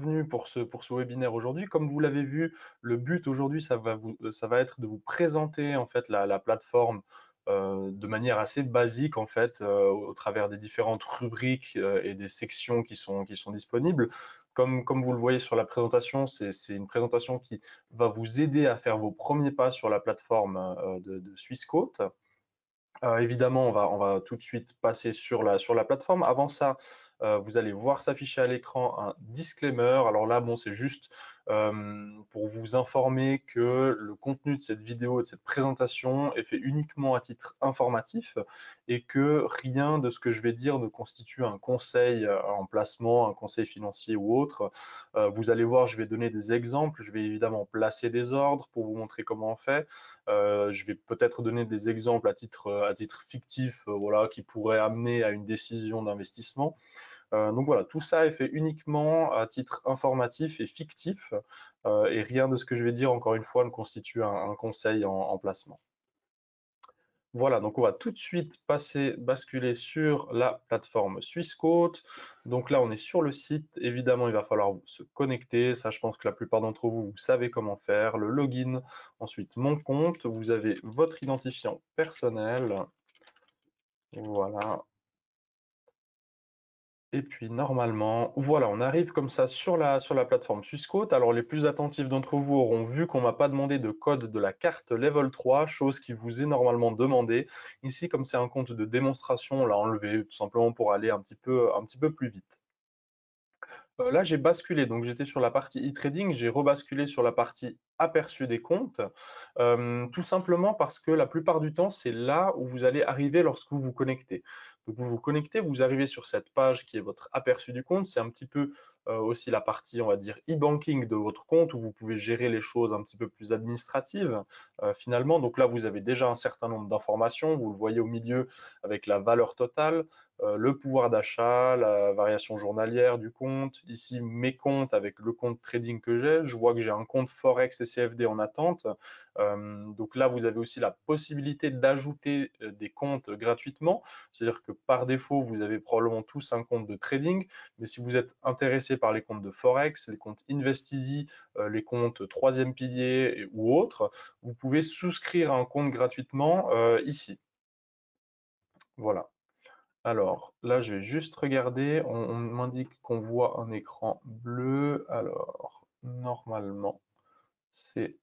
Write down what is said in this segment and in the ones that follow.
bienvenue pour ce, webinaire aujourd'hui. Comme vous l'avez vu, le but aujourd'hui, ça, va être de vous présenter la, plateforme euh, de manière assez basique euh, au travers des différentes rubriques euh, et des sections qui sont, disponibles. Comme, vous le voyez sur la présentation, c'est une présentation qui va vous aider à faire vos premiers pas sur la plateforme de, de Swissquote. évidemment, on va, tout de suite passer sur la plateforme. Avant ça, euh, vous allez voir s'afficher à l'écran un disclaimer. Alors là, bon, c'est juste euh, pour vous informer que le contenu de cette vidéo et de cette présentation est fait uniquement à titre informatif et que rien de ce que je vais dire ne constitue un conseil euh, en placement, un conseil financier ou autre. vous allez voir, je vais donner des exemples, je vais évidemment placer des ordres pour vous montrer comment on fait. je vais peut-être donner des exemples à titre, à titre fictif voilà, qui pourraient amener à une décision d'investissement. Euh, donc voilà, tout ça est fait uniquement à titre informatif et fictif, euh, et rien de ce que je vais dire, encore une fois, ne constitue un, conseil en, placement. Voilà, donc on va tout de suite passer, basculer sur la plateforme Swissquote. Donc là, on est sur le site. Évidemment, il va falloir se connecter. Ça, je pense que la plupart d'entre vous, vous savez comment faire. Le login, ensuite mon compte. Vous avez votre identifiant personnel. Voilà, et puis normalement, voilà, on arrive comme ça sur la, sur la plateforme Swissquote. Alors les plus attentifs d'entre vous auront vu qu'on m'a pas demandé de code de la carte Level 3, chose qui vous est normalement demandée. Ici, comme c'est un compte de démonstration, on l'a enlevé tout simplement pour aller un petit peu, un petit peu plus vite. Euh, là, j'ai basculé, donc j'étais sur la partie e-trading, j'ai rebasculé sur la partie aperçu des comptes, euh, tout simplement parce que la plupart du temps, c'est là où vous allez arriver lorsque vous vous connectez. Donc vous vous connectez, vous arrivez sur cette page qui est votre aperçu du compte. C'est un petit peu euh, aussi la partie, on va dire, e-banking de votre compte où vous pouvez gérer les choses un petit peu plus administratives euh, finalement. Donc là, vous avez déjà un certain nombre d'informations. Vous le voyez au milieu avec la valeur totale, le pouvoir d'achat, la variation journalière du compte. Ici, mes comptes avec le compte trading que j'ai. Je vois que j'ai un compte Forex et CFD en attente. Euh, donc là, vous avez aussi la possibilité d'ajouter euh, des comptes gratuitement. C'est-à-dire que par défaut, vous avez probablement tous un compte de trading. Mais si vous êtes intéressé par les comptes de Forex, les comptes Investizy, les comptes troisième pilier ou autres, vous pouvez souscrire un compte gratuitement ici. Voilà. Alors, là, je vais juste regarder. On, m'indique qu'on voit un écran bleu. Alors, normalement, c'est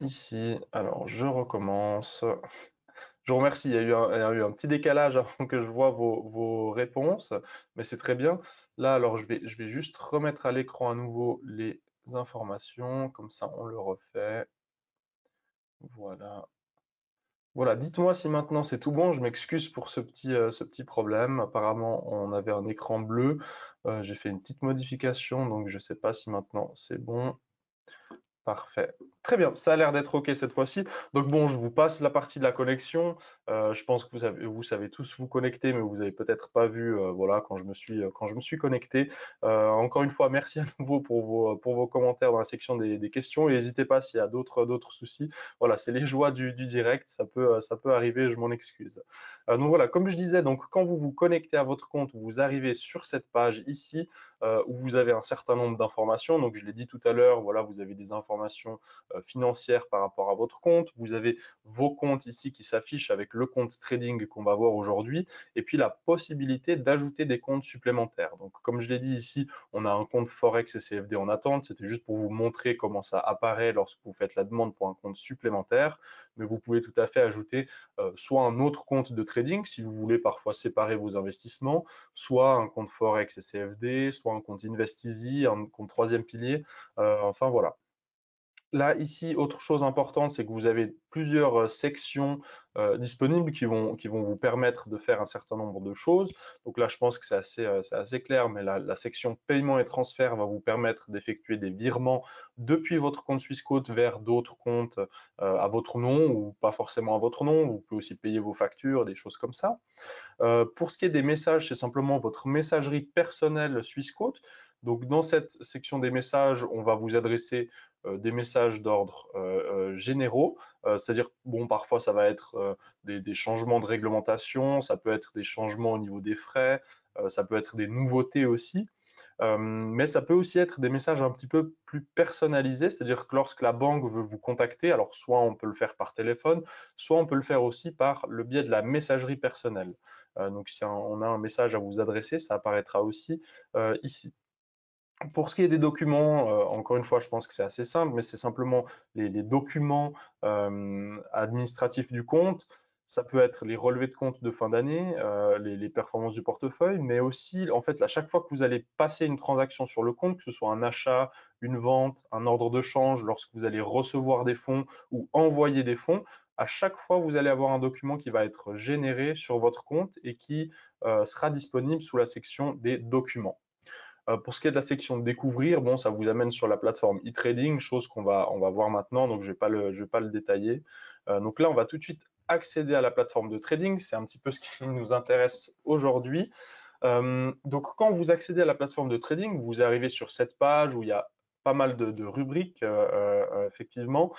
ici. Alors, je recommence. Je vous remercie. Il y a eu un, petit décalage avant que je vois vos, réponses, mais c'est très bien. Là, alors, je vais, je vais juste remettre à l'écran à nouveau les informations. Comme ça, on le refait. Voilà. Voilà, dites-moi si maintenant c'est tout bon. Je m'excuse pour ce petit, euh, problème. Apparemment, on avait un écran bleu. Euh, j'ai fait une petite modification, donc je ne sais pas si maintenant c'est bon. Parfait. Très bien, ça a l'air d'être OK cette fois-ci. Donc bon, je vous passe la partie de la connexion. Euh, je pense que vous, avez, savez tous vous connecter, mais vous n'avez peut-être pas vu euh, voilà, quand, je me suis, quand je me suis connecté. Euh, encore une fois, merci à nouveau pour vos, pour vos commentaires dans la section des, questions. Et n'hésitez pas s'il y a d'autres soucis. Voilà, c'est les joies du, du, direct, ça peut, ça peut arriver, je m'en excuse. donc voilà, comme je disais, donc quand vous vous connectez à votre compte, vous arrivez sur cette page ici, où vous avez un certain nombre d'informations. Donc je l'ai dit tout à l'heure, voilà, vous avez des informations euh, financière par rapport à votre compte. Vous avez vos comptes ici qui s'affichent avec le compte trading qu'on va voir aujourd'hui et puis la possibilité d'ajouter des comptes supplémentaires. Donc comme je l'ai dit ici, on a un compte Forex et CFD en attente. C'était juste pour vous montrer comment ça apparaît lorsque vous faites la demande pour un compte supplémentaire. Mais vous pouvez tout à fait ajouter euh, soit un autre compte de trading si vous voulez parfois séparer vos investissements, soit un compte Forex et CFD, soit un compte Investizy, un compte troisième pilier. Euh, enfin voilà. Là, ici, autre chose importante, c'est que vous avez plusieurs euh, sections euh, disponibles qui vont, vous permettre de faire un certain nombre de choses. Donc là, je pense que c'est assez, euh, assez, clair, mais la, section paiement et transfert va vous permettre d'effectuer des virements depuis votre compte Swissquote vers d'autres comptes à votre nom ou pas forcément à votre nom. Vous pouvez aussi payer vos factures, des choses comme ça. pour ce qui est des messages, c'est simplement votre messagerie personnelle Swissquote. Donc dans cette section des messages, on va vous adresser des messages d'ordre euh, euh, généraux, c'est-à-dire, bon, parfois ça va être des, changements de réglementation, ça peut être des changements au niveau des frais, ça peut être des nouveautés aussi. mais ça peut aussi être des messages un petit peu plus personnalisés, c'est-à-dire que lorsque la banque veut vous contacter, alors soit on peut le faire par téléphone, soit on peut le faire aussi par le biais de la messagerie personnelle. donc si on a un message à vous adresser, ça apparaîtra aussi ici. Pour ce qui est des documents, encore une fois, je pense que c'est assez simple, mais c'est simplement les, documents administratifs du compte. Ça peut être les relevés de compte de fin d'année, euh, les, performances du portefeuille, mais aussi, en fait, à chaque fois que vous allez passer une transaction sur le compte, que ce soit un achat, une vente, un ordre de change, lorsque vous allez recevoir des fonds ou envoyer des fonds, à chaque fois, vous allez avoir un document qui va être généré sur votre compte et qui euh, sera disponible sous la section des documents. Euh, pour ce qui est de la section découvrir, bon, ça vous amène sur la plateforme e-trading, chose qu'on va, on va voir maintenant, donc je ne vais, pas le, vais pas le détailler. donc là, on va tout de suite accéder à la plateforme de trading. C'est un petit peu ce qui nous intéresse aujourd'hui. Euh, donc, quand vous accédez à la plateforme de trading, vous arrivez sur cette page où il y a pas mal de, rubriques, euh, euh, effectivement.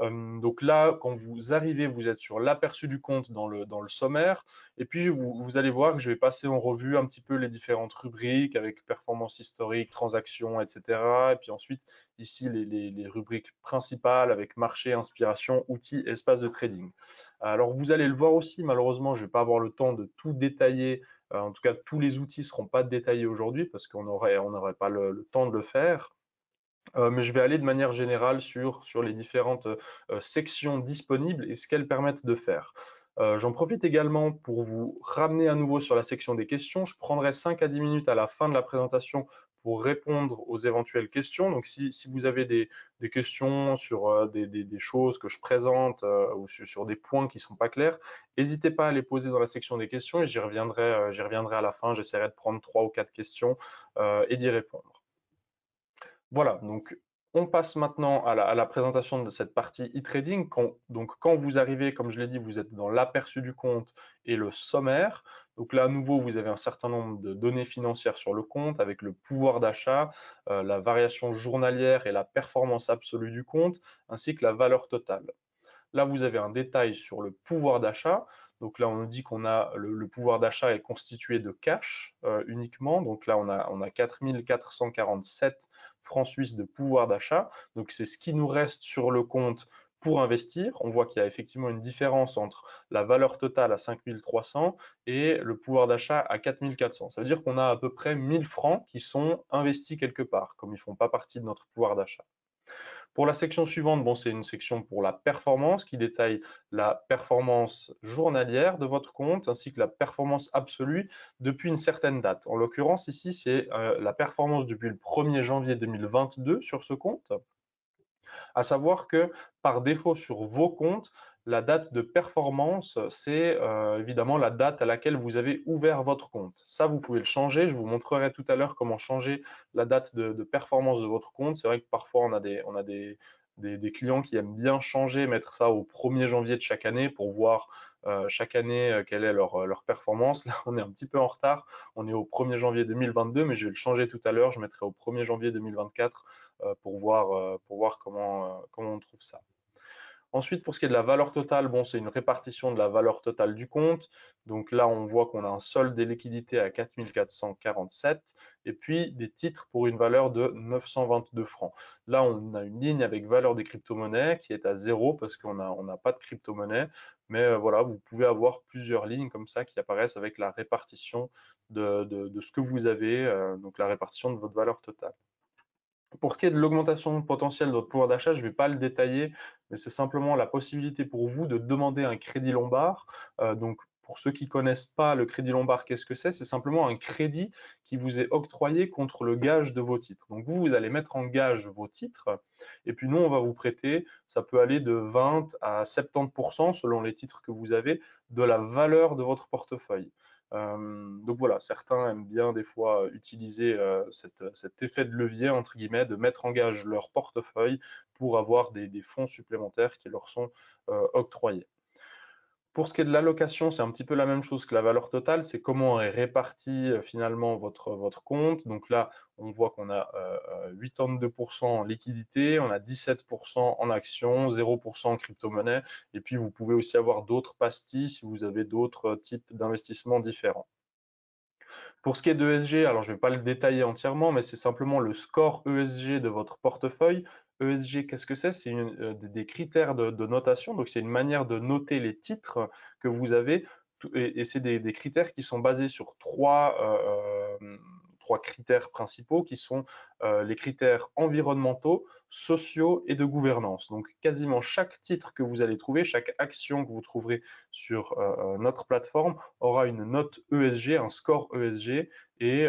Euh, donc là, quand vous arrivez, vous êtes sur l'aperçu du compte dans le, sommaire. Et puis, vous, allez voir que je vais passer en revue un petit peu les différentes rubriques avec performance historique, transactions, etc. Et puis ensuite, ici, les, rubriques principales avec marché, inspiration, outils, espace de trading. Alors, vous allez le voir aussi, malheureusement, je ne vais pas avoir le temps de tout détailler. Euh, en tout cas, tous les outils ne seront pas détaillés aujourd'hui parce qu'on n'aurait pas le, temps de le faire. Euh, mais je vais aller de manière générale sur, les différentes euh, sections disponibles et ce qu'elles permettent de faire. Euh, j'en profite également pour vous ramener à nouveau sur la section des questions. Je prendrai 5 à 10 minutes à la fin de la présentation pour répondre aux éventuelles questions. Donc, si, vous avez des, questions sur des, choses que je présente ou sur, des points qui ne sont pas clairs, n'hésitez pas à les poser dans la section des questions et j'y reviendrai, j'y reviendrai à la fin. J'essaierai de prendre 3 ou 4 questions et d'y répondre. Voilà, donc on passe maintenant à la, présentation de cette partie e-trading. donc quand vous arrivez, comme je l'ai dit, vous êtes dans l'aperçu du compte et le sommaire. Donc là, à nouveau, vous avez un certain nombre de données financières sur le compte avec le pouvoir d'achat, euh, la variation journalière et la performance absolue du compte, ainsi que la valeur totale. Là, vous avez un détail sur le pouvoir d'achat. Donc là, on nous dit qu'on a le, pouvoir d'achat est constitué de cash euh, uniquement. Donc là, on a, on a 4447 francs suisses de pouvoir d'achat. Donc c'est ce qui nous reste sur le compte pour investir. On voit qu'il y a effectivement une différence entre la valeur totale à 5300 et le pouvoir d'achat à 4400. Ça veut dire qu'on a à peu près 1000 francs qui sont investis quelque part, comme ils ne font pas partie de notre pouvoir d'achat. Pour la section suivante, bon, c'est une section pour la performance qui détaille la performance journalière de votre compte ainsi que la performance absolue depuis une certaine date. En l'occurrence, ici, c'est euh, la performance depuis le 1er janvier 2022 sur ce compte. À savoir que par défaut sur vos comptes, la date de performance, c'est euh, évidemment la date à laquelle vous avez ouvert votre compte. Ça, vous pouvez le changer. Je vous montrerai tout à l'heure comment changer la date de, performance de votre compte. C'est vrai que parfois, on a, des, clients qui aiment bien changer, mettre ça au 1er janvier de chaque année pour voir euh, chaque année euh, quelle est leur, performance. Là, on est un petit peu en retard. On est au 1er janvier 2022, mais je vais le changer tout à l'heure. Je mettrai au 1er janvier 2024 pour voir, comment on trouve ça. Ensuite, pour ce qui est de la valeur totale, bon, c'est une répartition de la valeur totale du compte. Donc là, on voit qu'on a un solde des liquidités à 4447 et puis des titres pour une valeur de 922 francs. Là, on a une ligne avec valeur des crypto-monnaies qui est à zéro parce qu'on n'a pas de crypto-monnaie. Mais euh, voilà, vous pouvez avoir plusieurs lignes comme ça qui apparaissent avec la répartition de, ce que vous avez, euh, donc la répartition de votre valeur totale. Pour ce qui est de l'augmentation potentielle de votre pouvoir d'achat, je ne vais pas le détailler, mais c'est simplement la possibilité pour vous de demander un crédit lombard. Euh, donc, pour ceux qui ne connaissent pas le crédit lombard, qu'est-ce que c'est? C'est simplement un crédit qui vous est octroyé contre le gage de vos titres. Donc, vous, vous allez mettre en gage vos titres, et puis nous, on va vous prêter, ça peut aller de 20 à 70% selon les titres que vous avez, de la valeur de votre portefeuille. Euh, donc voilà, certains aiment bien des fois utiliser euh, cet effet de levier, entre guillemets, de mettre en gage leur portefeuille pour avoir des, fonds supplémentaires qui leur sont euh, octroyés. Pour ce qui est de l'allocation, c'est un petit peu la même chose que la valeur totale. C'est comment est réparti euh, finalement votre, votre compte. Donc là, on voit qu'on a 82% euh, en liquidité, on a 17% en actions, 0% en crypto-monnaie. Et puis, vous pouvez aussi avoir d'autres pastilles si vous avez d'autres types d'investissements différents. Pour ce qui est de ESG, alors je ne vais pas le détailler entièrement, mais c'est simplement le score ESG de votre portefeuille. ESG, qu'est-ce que c'est? C'est euh, des critères de, notation, donc c'est une manière de noter les titres que vous avez, et, c'est des, critères qui sont basés sur trois, euh, trois critères principaux qui sont euh, les critères environnementaux, sociaux et de gouvernance. Donc quasiment chaque titre que vous allez trouver, chaque action que vous trouverez sur euh, euh, notre plateforme aura une note ESG, un score ESG et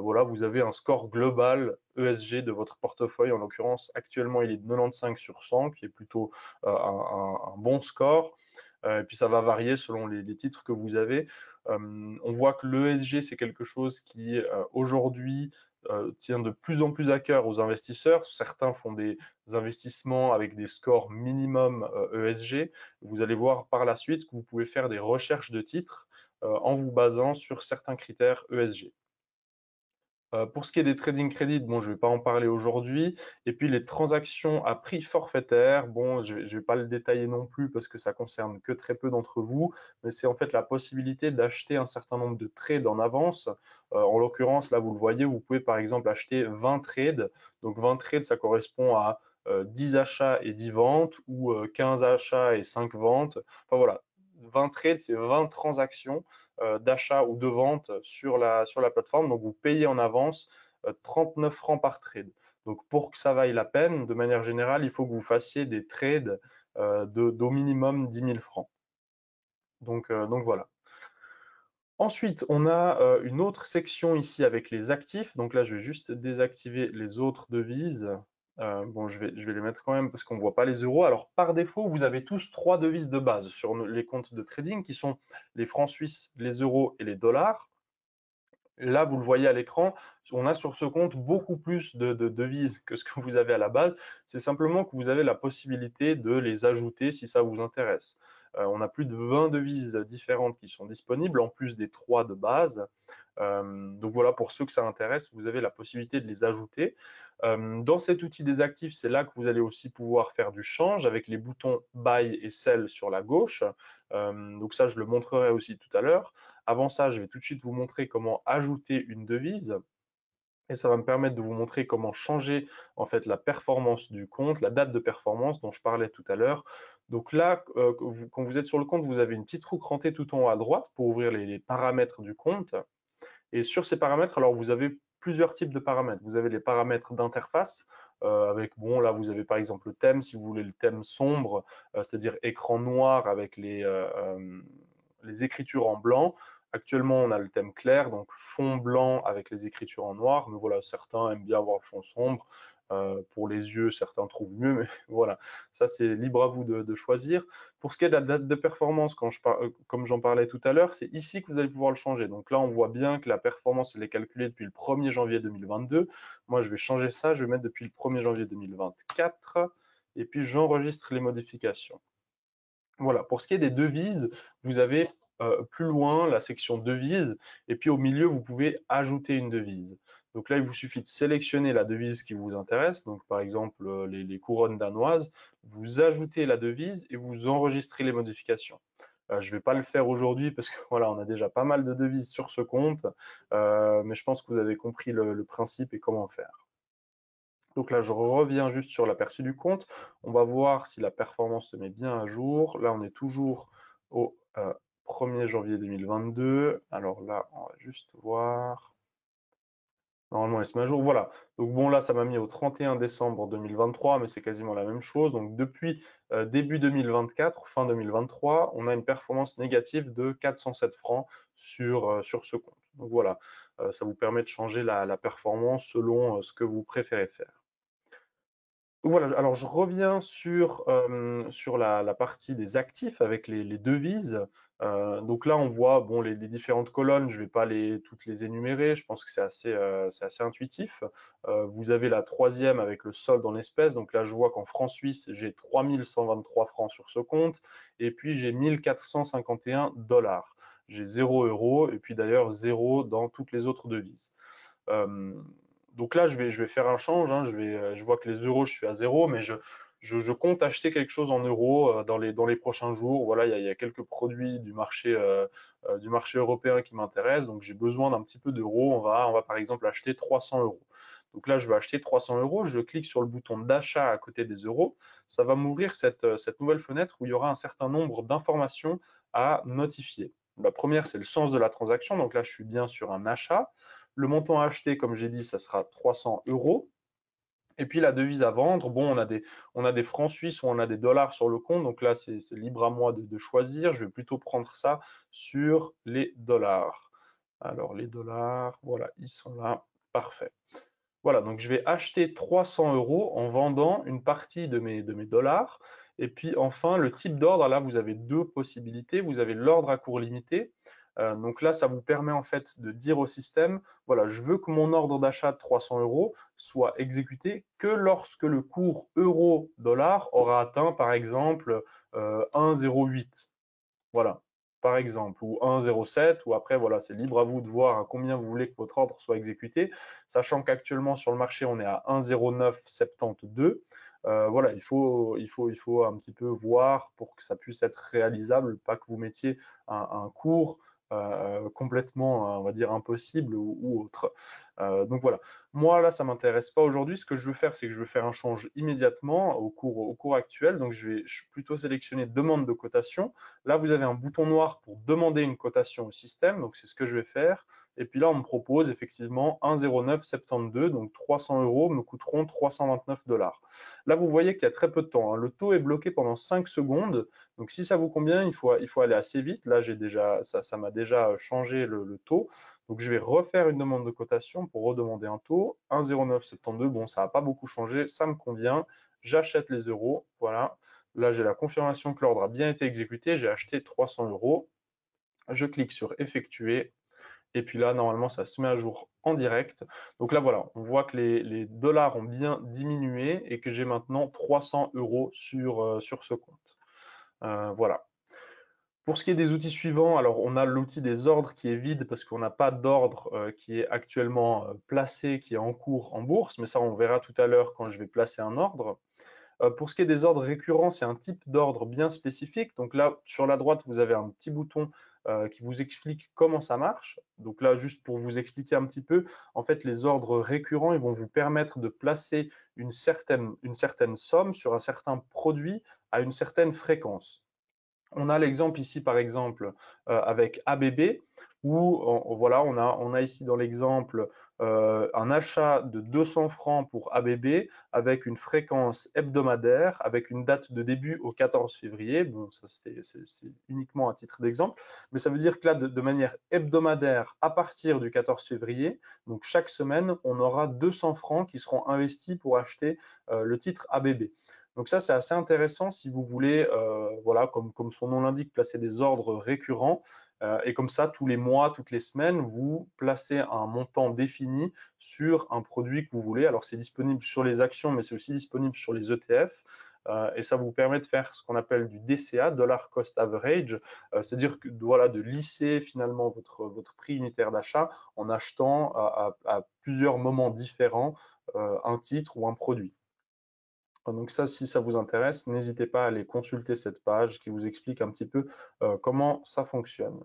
voilà, vous avez un score global ESG de votre portefeuille. En l'occurrence, actuellement, il est de 95 sur 100, qui est plutôt un, bon score. et puis ça va varier selon les titres que vous avez. Euh, on voit que l'ESG, c'est quelque chose qui euh, aujourd'hui euh, tient de plus en plus à cœur aux investisseurs. Certains font des investissements avec des scores minimum ESG. E vous allez voir par la suite que vous pouvez faire des recherches de titres en vous basant sur certains critères ESG. Euh, pour ce qui est des trading credits, bon, je ne vais pas en parler aujourd'hui. Et puis les transactions à prix forfaitaire, bon, je ne vais, pas le détailler non plus parce que ça concerne que très peu d'entre vous, mais c'est en fait la possibilité d'acheter un certain nombre de trades en avance. Euh, en l'occurrence, là, vous le voyez, vous pouvez par exemple acheter 20 trades. Donc 20 trades, ça correspond à 10 euh, achats et 10 ventes ou 15 achats et 5 ventes. Enfin voilà, 20 trades, c'est 20 transactions euh, d'achat ou de vente sur la, sur la plateforme. Donc, vous payez en avance 39 euh, francs par trade. Donc, pour que ça vaille la peine, de manière générale, il faut que vous fassiez des trades euh, d'au minimum 10 000 francs. Donc, donc voilà. Ensuite, on a une autre section ici avec les actifs. Donc là, je vais juste désactiver les autres devises. Euh, bon, je vais, je vais les mettre quand même parce qu'on ne voit pas les euros. Alors, par défaut, vous avez tous trois devises de base sur les comptes de trading qui sont les francs suisses, les euros et les dollars. Là, vous le voyez à l'écran, on a sur ce compte beaucoup plus de, devises que ce que vous avez à la base. C'est simplement que vous avez la possibilité de les ajouter si ça vous intéresse. Euh, on a plus de 20 devises différentes qui sont disponibles, en plus des trois de base. Euh, donc voilà, pour ceux que ça intéresse, vous avez la possibilité de les ajouter. Euh, dans cet outil des actifs, c'est là que vous allez aussi pouvoir faire du change avec les boutons Buy et Sell sur la gauche. Euh, donc ça, je le montrerai aussi tout à l'heure. Avant ça, je vais tout de suite vous montrer comment ajouter une devise. Et ça va me permettre de vous montrer comment changer en fait la performance du compte, la date de performance dont je parlais tout à l'heure. Donc là, quand vous êtes sur le compte, vous avez une petite roue crantée tout en haut à droite pour ouvrir les paramètres du compte. Et sur ces paramètres, alors vous avez plusieurs types de paramètres. Vous avez les paramètres d'interface, euh, avec, bon, là, vous avez par exemple le thème, si vous voulez le thème sombre, euh, c'est-à-dire écran noir avec les, euh, les écritures en blanc. Actuellement, on a le thème clair, donc fond blanc avec les écritures en noir, mais voilà, certains aiment bien avoir le fond sombre. Euh, pour les yeux, certains trouvent mieux, mais voilà, ça c'est libre à vous de, choisir. Pour ce qui est de la date de performance, euh, comme j'en parlais tout à l'heure, c'est ici que vous allez pouvoir le changer. Donc là, on voit bien que la performance est calculée depuis le 1er janvier 2022. Moi, je vais changer ça, je vais mettre depuis le 1er janvier 2024, et puis j'enregistre les modifications. Voilà, pour ce qui est des devises, vous avez euh, plus loin la section devises, et puis au milieu, vous pouvez ajouter une devise. Donc là, il vous suffit de sélectionner la devise qui vous intéresse, donc par exemple euh, les, couronnes danoises, vous ajoutez la devise et vous enregistrez les modifications. Euh, je ne vais pas le faire aujourd'hui parce que voilà, on a déjà pas mal de devises sur ce compte, euh, mais je pense que vous avez compris le, principe et comment faire. Donc là, je reviens juste sur l'aperçu du compte. On va voir si la performance se met bien à jour. Là, on est toujours au 1er janvier 2022. Alors là, on va juste voir. Normalement, elle se met jour. Voilà. Donc bon, là, ça m'a mis au 31 décembre 2023, mais c'est quasiment la même chose. Donc depuis euh, début 2024, fin 2023, on a une performance négative de 407 francs sur, euh, sur ce compte. Donc voilà, euh, ça vous permet de changer la, performance selon ce que vous préférez faire. Voilà, alors je reviens sur, sur la, partie des actifs avec les devises. Euh, donc là, on voit bon, les, différentes colonnes, je ne vais pas toutes les énumérer, je pense que c'est assez, euh, assez, intuitif. Euh, vous avez la troisième avec le solde en espèces, donc là je vois qu'en francs suisses, j'ai 3123 francs sur ce compte, et puis j'ai 1451 dollars. J'ai 0 euros, et puis d'ailleurs 0 dans toutes les autres devises. Donc là, je vais, faire un change, hein. je, vais, je vois que les euros, je suis à 0, mais je, compte acheter quelque chose en euros dans, les, dans les prochains jours. Voilà, il y a, quelques produits du marché, du marché européen qui m'intéressent, donc j'ai besoin d'un petit peu d'euros. On va, par exemple acheter 300 euros. Donc là, je vais acheter 300 euros, je clique sur le bouton d'achat à côté des euros. Ça va m'ouvrir cette nouvelle fenêtre où il y aura un certain nombre d'informations à notifier. La première, c'est le sens de la transaction. Donc là, je suis bien sur un achat. Le montant à acheter, comme j'ai dit, ça sera 300 euros. Et puis la devise à vendre, bon, on a des, francs suisses ou on a des dollars sur le compte. Donc là, c'est libre à moi de, choisir. Je vais plutôt prendre ça sur les dollars. Alors les dollars, voilà, ils sont là. Parfait. Voilà, donc je vais acheter 300 euros en vendant une partie de mes, de mes dollars. Et puis enfin, le type d'ordre, là, vous avez deux possibilités. Vous avez l'ordre à court limité. Euh, donc là, ça vous permet en fait de dire au système, voilà, je veux que mon ordre d'achat de 300 euros soit exécuté que lorsque le cours euro-dollar aura atteint, par exemple, 1,08. Euh, voilà par exemple, ou 1,07, ou après, voilà, c'est libre à vous de voir à combien vous voulez que votre ordre soit exécuté, sachant qu'actuellement sur le marché, on est à 1,0972. Euh, voilà, il faut, il, faut, il faut un petit peu voir pour que ça puisse être réalisable, pas que vous mettiez un, un cours euh, complètement, on va dire, impossible ou, autre. Euh, donc voilà, moi là, ça m'intéresse pas aujourd'hui. Ce que je veux faire, c'est que je veux faire un change immédiatement au cours, au cours actuel. Donc je vais plutôt sélectionner demande de cotation. Là, vous avez un bouton noir pour demander une cotation au système. Donc c'est ce que je vais faire. Et puis là, on me propose effectivement 1,0972, donc 300 euros me coûteront 329 dollars. Là, vous voyez qu'il y a très peu de temps. Hein. Le taux est bloqué pendant 5 secondes. Donc si ça vous convient, il faut, il faut aller assez vite. Là, déjà, ça m'a déjà changé le, taux. Donc je vais refaire une demande de cotation pour redemander un taux. 1,0972, bon, ça n'a pas beaucoup changé, ça me convient. J'achète les euros. Voilà. Là, j'ai la confirmation que l'ordre a bien été exécuté. J'ai acheté 300 euros. Je clique sur effectuer et puis là, normalement, ça se met à jour en direct. Donc là, voilà, on voit que les, dollars ont bien diminué et que j'ai maintenant 300 euros sur, euh, sur ce compte. Euh, voilà. Pour ce qui est des outils suivants, alors on a l'outil des ordres qui est vide parce qu'on n'a pas d'ordre euh, qui est actuellement placé, qui est en cours en bourse, mais ça on verra tout à l'heure quand je vais placer un ordre. pour ce qui est des ordres récurrents, c'est un type d'ordre bien spécifique. Donc là, sur la droite, vous avez un petit bouton euh, qui vous explique comment ça marche. Donc là, juste pour vous expliquer un petit peu, en fait, les ordres récurrents, ils vont vous permettre de placer une certaine, une certaine somme sur un certain produit à une certaine fréquence. On a l'exemple ici, par exemple, euh, avec ABB, où voilà, on a, on a ici dans l'exemple euh, un achat de 200 francs pour ABB avec une fréquence hebdomadaire, avec une date de début au 14 février. Bon, ça c'est uniquement un titre d'exemple, mais ça veut dire que là, de, manière hebdomadaire, à partir du 14 février, donc chaque semaine, on aura 200 francs qui seront investis pour acheter euh, le titre ABB. Donc ça, c'est assez intéressant si vous voulez, euh, voilà, comme, son nom l'indique, placer des ordres récurrents. Euh, et comme ça, tous les mois, toutes les semaines, vous placez un montant défini sur un produit que vous voulez. Alors, c'est disponible sur les actions, mais c'est aussi disponible sur les ETF. Euh, et ça vous permet de faire ce qu'on appelle du DCA, Dollar Cost Average, c'est-à-dire que voilà, de lisser finalement votre, votre prix unitaire d'achat en achetant à, plusieurs moments différents un titre ou un produit. Donc ça, si ça vous intéresse, n'hésitez pas à aller consulter cette page qui vous explique un petit peu euh, comment ça fonctionne.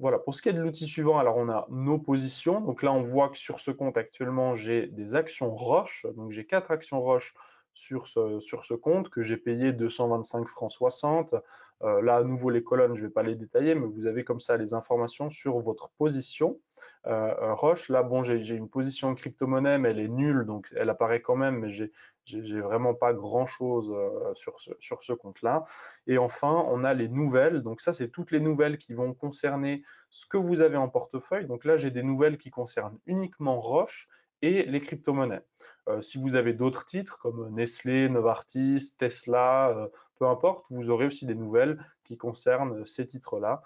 Voilà, pour ce qui est de l'outil suivant, alors on a nos positions. Donc là, on voit que sur ce compte actuellement, j'ai des actions Roche. Donc j'ai quatre actions Roche sur ce, sur ce compte que j'ai payé 225 francs 60. Euh, là, à nouveau, les colonnes, je ne vais pas les détailler, mais vous avez comme ça les informations sur votre position. Euh, Roche, là, bon, j'ai une position de crypto-monnaie, mais elle est nulle, donc elle apparaît quand même, mais j'ai vraiment pas grand chose euh, sur sur ce compte-là. Et enfin, on a les nouvelles. Donc ça, c'est toutes les nouvelles qui vont concerner ce que vous avez en portefeuille. Donc là, j'ai des nouvelles qui concernent uniquement Roche et les crypto-monnaies. Euh, si vous avez d'autres titres comme Nestlé, Novartis, Tesla, euh, peu importe, vous aurez aussi des nouvelles qui concernent ces titres-là.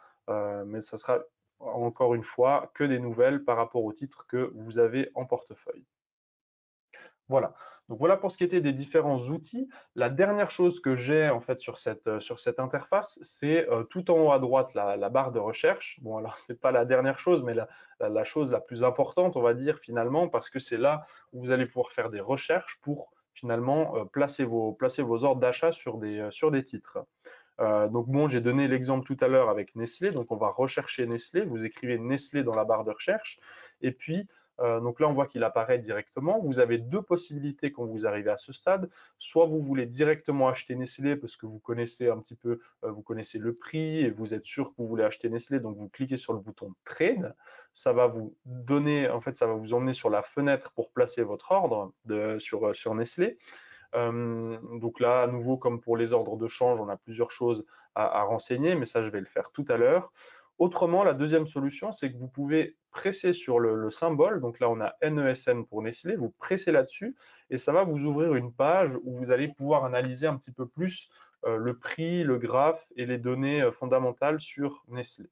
mais ça sera encore une fois que des nouvelles par rapport aux titres que vous avez en portefeuille. Voilà. Donc voilà pour ce qui était des différents outils. La dernière chose que j'ai en fait sur cette, euh, sur cette interface, c'est euh, tout en haut à droite la, barre de recherche. Bon alors c'est pas la dernière chose, mais la, la, chose la plus importante, on va dire finalement, parce que c'est là où vous allez pouvoir faire des recherches pour finalement placer vos, placer vos ordres d'achat sur des, sur des titres. donc bon, j'ai donné l'exemple tout à l'heure avec Nestlé, donc on va rechercher Nestlé, vous écrivez Nestlé dans la barre de recherche, et puis euh, donc là, on voit qu'il apparaît directement. Vous avez deux possibilités quand vous arrivez à ce stade. Soit vous voulez directement acheter Nestlé parce que vous connaissez un petit peu, euh, vous connaissez le prix et vous êtes sûr que vous voulez acheter Nestlé, donc vous cliquez sur le bouton Trade. Ça va vous donner, en fait, ça va vous emmener sur la fenêtre pour placer votre ordre sur, sur Nestlé. Euh, donc là, à nouveau, comme pour les ordres de change, on a plusieurs choses à renseigner, mais ça, je vais le faire tout à l'heure. Autrement, la deuxième solution, c'est que vous pouvez presser sur le, symbole. Donc là, on a NESN pour Nestlé. Vous pressez là-dessus et ça va vous ouvrir une page où vous allez pouvoir analyser un petit peu plus euh, le prix, le graphe et les données euh, fondamentales sur Nestlé.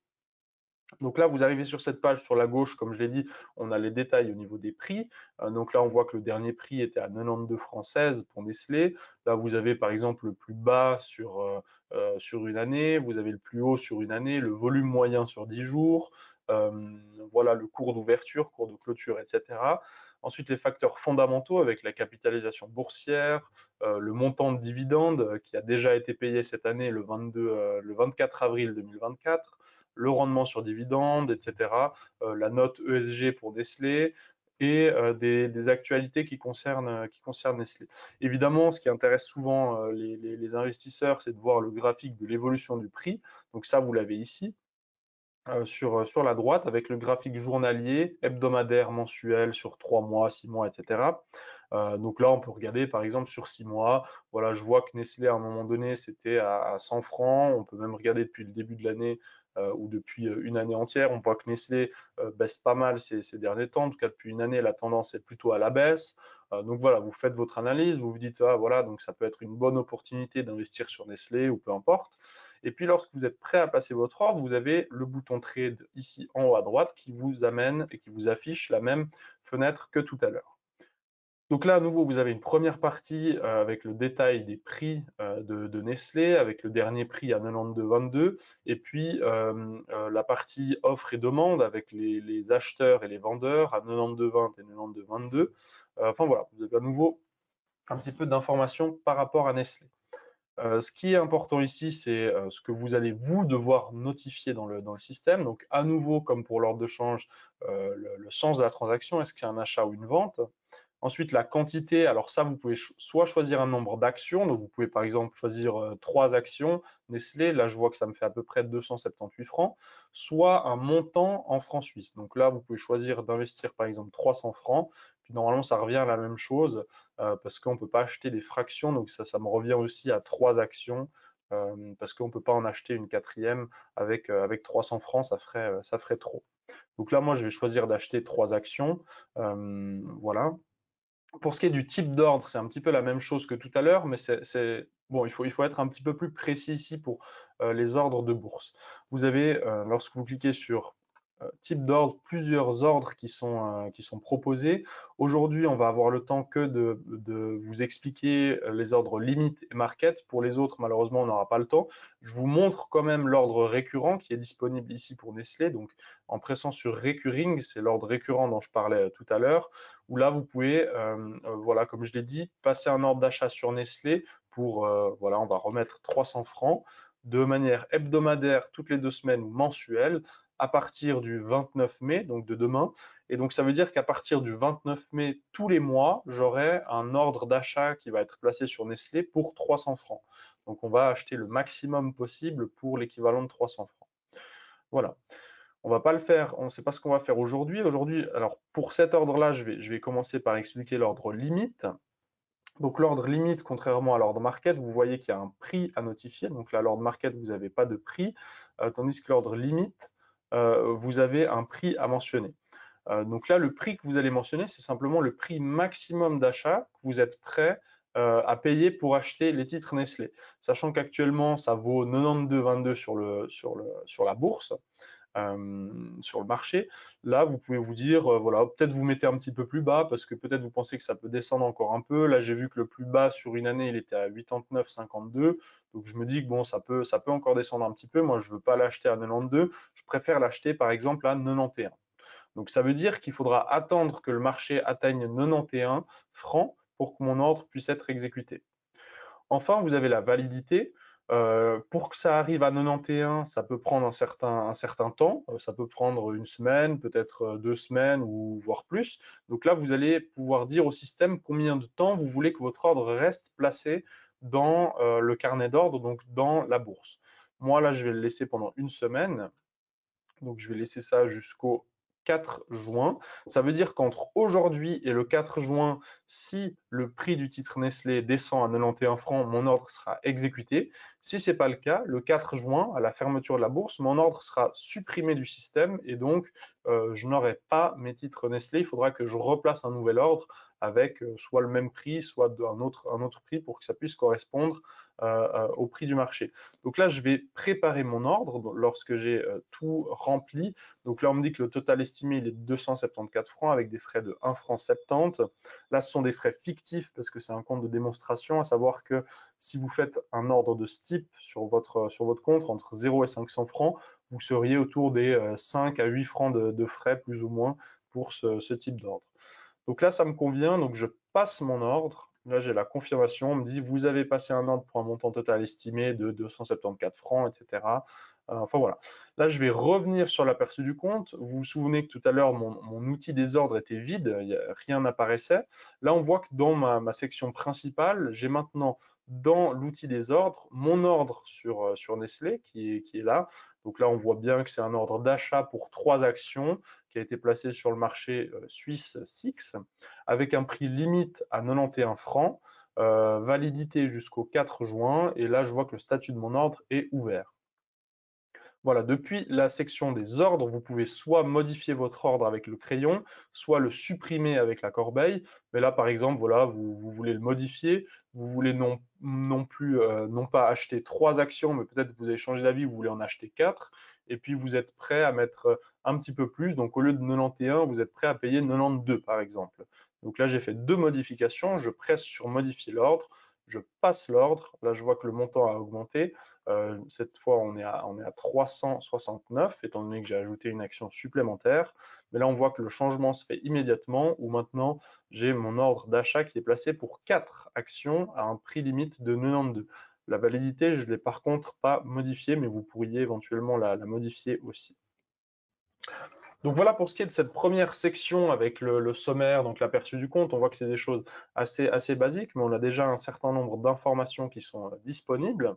Donc là, vous arrivez sur cette page sur la gauche, comme je l'ai dit, on a les détails au niveau des prix. Euh, donc là, on voit que le dernier prix était à 92 francs 16 pour Nestlé. Là, vous avez par exemple le plus bas sur, sur une année, vous avez le plus haut sur une année, le volume moyen sur 10 jours, voilà le cours d'ouverture, cours de clôture, etc. Ensuite, les facteurs fondamentaux avec la capitalisation boursière, le montant de dividendes qui a déjà été payé cette année le, 22, le 24 avril 2024, le rendement sur dividende, etc., euh, la note ESG pour Nestlé, et euh, des, actualités qui concernent, euh, qui concernent Nestlé. Évidemment, ce qui intéresse souvent les, investisseurs, c'est de voir le graphique de l'évolution du prix. Donc ça, vous l'avez ici. Sur, sur la droite avec le graphique journalier, hebdomadaire, mensuel sur 3 mois, 6 mois, etc. donc là, on peut regarder par exemple sur 6 mois. Voilà, je vois que Nestlé à un moment donné, c'était à, 100 francs. On peut même regarder depuis le début de l'année euh, ou depuis euh, une année entière. On voit que Nestlé euh, baisse pas mal ces, derniers temps. En tout cas, depuis une année, la tendance est plutôt à la baisse. donc voilà, vous faites votre analyse, vous vous dites, ah voilà, donc ça peut être une bonne opportunité d'investir sur Nestlé ou peu importe. Et puis lorsque vous êtes prêt à placer votre ordre, vous avez le bouton Trade ici en haut à droite qui vous amène et qui vous affiche la même fenêtre que tout à l'heure. Donc là, à nouveau, vous avez une première partie euh, avec le détail des prix euh, de, Nestlé, avec le dernier prix à 92,22, et puis euh, la partie offre et demande avec les, acheteurs et les vendeurs à 92,20 et 92,22. enfin voilà, vous avez à nouveau un petit peu d'informations par rapport à Nestlé. Ce qui est important ici, c'est ce que vous allez vous devoir notifier dans le, système. Donc à nouveau, comme pour l'ordre de change, le, le, sens de la transaction, est-ce qu'il y a un achat ou une vente? Ensuite, la quantité, alors ça, vous pouvez soit choisir un nombre d'actions, donc vous pouvez par exemple choisir euh, trois actions Nestlé, là je vois que ça me fait à peu près 278 francs, soit un montant en francs suisses. Donc là, vous pouvez choisir d'investir par exemple 300 francs, puis normalement ça revient à la même chose euh, parce qu'on ne peut pas acheter des fractions, donc ça, ça me revient aussi à trois actions. Euh, parce qu'on ne peut pas en acheter une quatrième avec, avec 300 francs, ça ferait, ça ferait trop. Donc là, moi, je vais choisir d'acheter trois actions. voilà. Pour ce qui est du type d'ordre, c'est un petit peu la même chose que tout à l'heure, mais c'est bon, il faut, il faut être un petit peu plus précis ici pour euh, les ordres de bourse. Vous avez, euh, lorsque vous cliquez sur euh, type d'ordre, plusieurs ordres qui sont, euh, qui sont proposés. Aujourd'hui, on va avoir le temps que de, de, vous expliquer euh, les ordres limite et market. Pour les autres, malheureusement, on n'aura pas le temps. Je vous montre quand même l'ordre récurrent qui est disponible ici pour Nestlé. Donc, en pressant sur Recurring, c'est l'ordre récurrent dont je parlais tout à l'heure, où là, vous pouvez, voilà, comme je l'ai dit, passer un ordre d'achat sur Nestlé pour, voilà, on va remettre 300 francs de manière hebdomadaire toutes les deux semaines ou mensuelle à partir du 29 mai, donc de demain. Et donc ça veut dire qu'à partir du 29 mai, tous les mois, j'aurai un ordre d'achat qui va être placé sur Nestlé pour 300 francs. Donc on va acheter le maximum possible pour l'équivalent de 300 francs. Voilà. On va pas le faire, on ne sait pas ce qu'on va faire aujourd'hui. Aujourd'hui, alors pour cet ordre-là, je vais, je vais commencer par expliquer l'ordre limite. Donc l'ordre limite, contrairement à l'ordre market, vous voyez qu'il y a un prix à notifier. Donc là, l'ordre market, vous n'avez pas de prix, euh, tandis que l'ordre limite, vous avez un prix à mentionner. Euh, donc là, le prix que vous allez mentionner, c'est simplement le prix maximum d'achat que vous êtes prêt euh, à payer pour acheter les titres Nestlé. Sachant qu'actuellement, ça vaut 92,22 sur, le, sur, le, sur la bourse. Euh, sur le marché. Là, vous pouvez vous dire, euh, voilà, peut-être vous mettez un petit peu plus bas parce que peut-être vous pensez que ça peut descendre encore un peu. Là, j'ai vu que le plus bas sur une année, il était à 89,52. Donc, je me dis que bon, ça peut, ça peut encore descendre un petit peu. Moi, je ne veux pas l'acheter à 92. Je préfère l'acheter, par exemple, à 91. Donc, ça veut dire qu'il faudra attendre que le marché atteigne 91 francs pour que mon ordre puisse être exécuté. Enfin, vous avez la validité. Euh, pour que ça arrive à 91, ça peut prendre un certain, temps. Euh, ça peut prendre une semaine, peut-être euh, deux semaines ou voire plus. Donc là, vous allez pouvoir dire au système combien de temps vous voulez que votre ordre reste placé dans le carnet d'ordre, donc dans la bourse. Moi, là, je vais le laisser pendant une semaine. Donc, je vais laisser ça jusqu'au 4 juin. Ça veut dire qu'entre aujourd'hui et le 4 juin, si le prix du titre Nestlé descend à 91 francs, mon ordre sera exécuté. Si ce n'est pas le cas, le 4 juin, à la fermeture de la bourse, mon ordre sera supprimé du système et donc euh, je n'aurai pas mes titres Nestlé. Il faudra que je replace un nouvel ordre avec euh, soit le même prix, soit un autre, un autre prix pour que ça puisse correspondre au prix du marché. Donc là, je vais préparer mon ordre lorsque j'ai euh, tout rempli. Donc là, on me dit que le total estimé il est de 274 francs avec des frais de 1 franc 70. Là, ce sont des frais fictifs parce que c'est un compte de démonstration, à savoir que si vous faites un ordre de ce type sur votre, sur votre compte entre 0 et 500 francs, vous seriez autour des 5 à 8 francs de, frais plus ou moins pour ce type d'ordre. Donc là, ça me convient, donc je passe mon ordre. Là, j'ai la confirmation. On me dit, vous avez passé un ordre pour un montant total estimé de 274 francs, etc. Euh, enfin voilà. Là, je vais revenir sur l'aperçu du compte. Vous vous souvenez que tout à l'heure, mon, outil des ordres était vide, rien n'apparaissait. Là, on voit que dans ma, section principale, j'ai maintenant dans l'outil des ordres mon ordre sur, euh, Nestlé qui est, qui est là. Donc là, on voit bien que c'est un ordre d'achat pour trois actions a été placé sur le marché euh, suisse SIX avec un prix limite à 91 francs, euh, validité jusqu'au 4 juin. Et là, je vois que le statut de mon ordre est ouvert. Voilà, depuis la section des ordres, vous pouvez soit modifier votre ordre avec le crayon, soit le supprimer avec la corbeille. Mais là, par exemple, voilà, vous, voulez le modifier, vous voulez non, non plus, euh, non pas acheter trois actions, mais peut-être vous avez changé d'avis, vous voulez en acheter quatre, et puis vous êtes prêt à mettre euh, un petit peu plus. Donc au lieu de 91, vous êtes prêt à payer 92, par exemple. Donc là, j'ai fait deux modifications. Je presse sur modifier l'ordre je passe l'ordre. Là, je vois que le montant a augmenté. Euh, cette fois, on est, à, on est à 369, étant donné que j'ai ajouté une action supplémentaire. Mais là, on voit que le changement se fait immédiatement, où maintenant, j'ai mon ordre d'achat qui est placé pour 4 actions à un prix limite de 92. La validité, je ne l'ai par contre pas modifiée, mais vous pourriez éventuellement la modifier aussi. Donc voilà pour ce qui est de cette première section avec le, sommaire, donc l'aperçu du compte. On voit que c'est des choses assez, basiques, mais on a déjà un certain nombre d'informations qui sont euh, disponibles.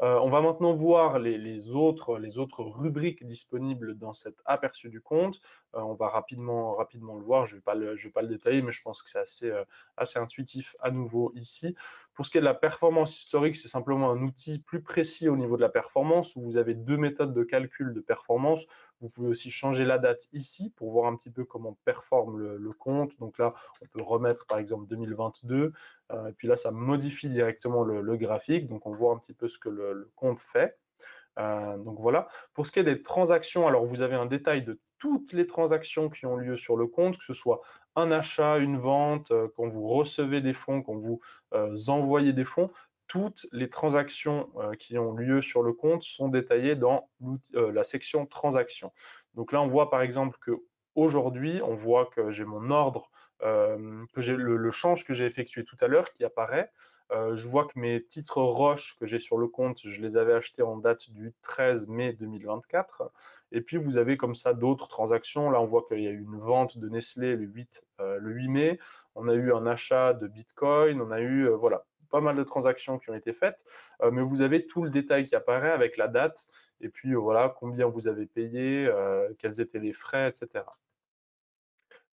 Euh, on va maintenant voir les, autres, rubriques disponibles dans cet aperçu du compte. Euh, on va rapidement, le voir, je ne vais, pas le, détailler, mais je pense que c'est assez intuitif à nouveau ici. Pour ce qui est de la performance historique, c'est simplement un outil plus précis au niveau de la performance où vous avez deux méthodes de calcul de performance. Vous pouvez aussi changer la date ici pour voir un petit peu comment performe le, compte. Donc là, on peut remettre par exemple 2022. Euh, et puis là, ça modifie directement le, graphique. Donc on voit un petit peu ce que le, compte fait. Euh, donc voilà. Pour ce qui est des transactions, alors vous avez un détail de toutes les transactions qui ont lieu sur le compte, que ce soit un achat, une vente, euh, quand vous recevez des fonds, quand vous euh, envoyez des fonds, toutes les transactions euh, qui ont lieu sur le compte sont détaillées dans la section transactions. Donc là, on voit par exemple que aujourd'hui, on voit que j'ai mon ordre, que j'ai le, change que j'ai effectué tout à l'heure qui apparaît. Je vois que mes titres Roche que j'ai sur le compte, je les avais achetés en date du 13 mai 2024. Et puis, vous avez comme ça d'autres transactions. Là, on voit qu'il y a eu une vente de Nestlé le 8, euh, le 8 mai. On a eu un achat de Bitcoin. On a eu, euh, voilà, pas mal de transactions qui ont été faites. Euh, mais vous avez tout le détail qui apparaît avec la date. Et puis, voilà, combien vous avez payé, quels étaient les frais, etc.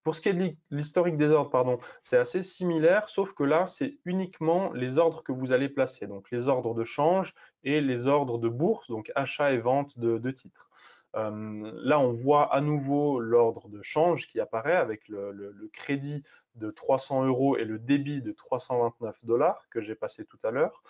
Pour ce qui est de l'historique des ordres, pardon, c'est assez similaire, sauf que là, c'est uniquement les ordres que vous allez placer, donc les ordres de change et les ordres de bourse, donc achat et vente de titres. Euh, là, on voit à nouveau l'ordre de change qui apparaît avec le, crédit de 300 euros et le débit de 329 dollars que j'ai passé tout à l'heure.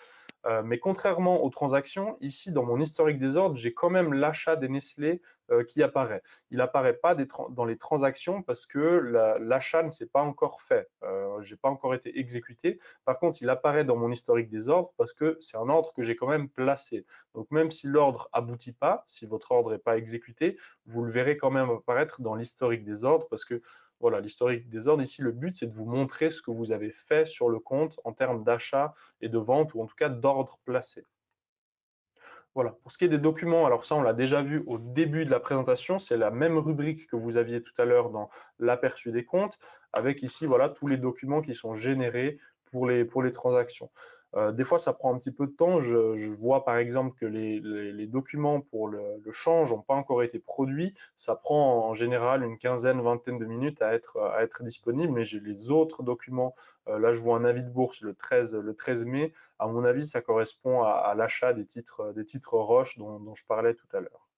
Euh, mais contrairement aux transactions, ici dans mon historique des ordres, j'ai quand même l'achat des Nestlé qui apparaît. Il n'apparaît pas dans les transactions parce que l'achat ne s'est pas encore fait. Euh, je n'ai pas encore été exécuté. Par contre, il apparaît dans mon historique des ordres parce que c'est un ordre que j'ai quand même placé. Donc même si l'ordre aboutit pas, si votre ordre n'est pas exécuté, vous le verrez quand même apparaître dans l'historique des ordres parce que voilà, l'historique des ordres. Ici, le but, c'est de vous montrer ce que vous avez fait sur le compte en termes d'achat et de vente, ou en tout cas d'ordre placé. Voilà, pour ce qui est des documents, alors ça on l'a déjà vu au début de la présentation, c'est la même rubrique que vous aviez tout à l'heure dans l'aperçu des comptes, avec ici voilà tous les documents qui sont générés pour les, transactions. Euh, des fois, ça prend un petit peu de temps. Je, vois par exemple que les, documents pour le, change n'ont pas encore été produits. Ça prend en général une quinzaine, vingtaine de minutes à être, à disponible, mais j'ai les autres documents. Euh, là, je vois un avis de bourse le 13, le 13 mai. À mon avis, ça correspond à, l'achat des titres, des titres Roche dont je parlais tout à l'heure.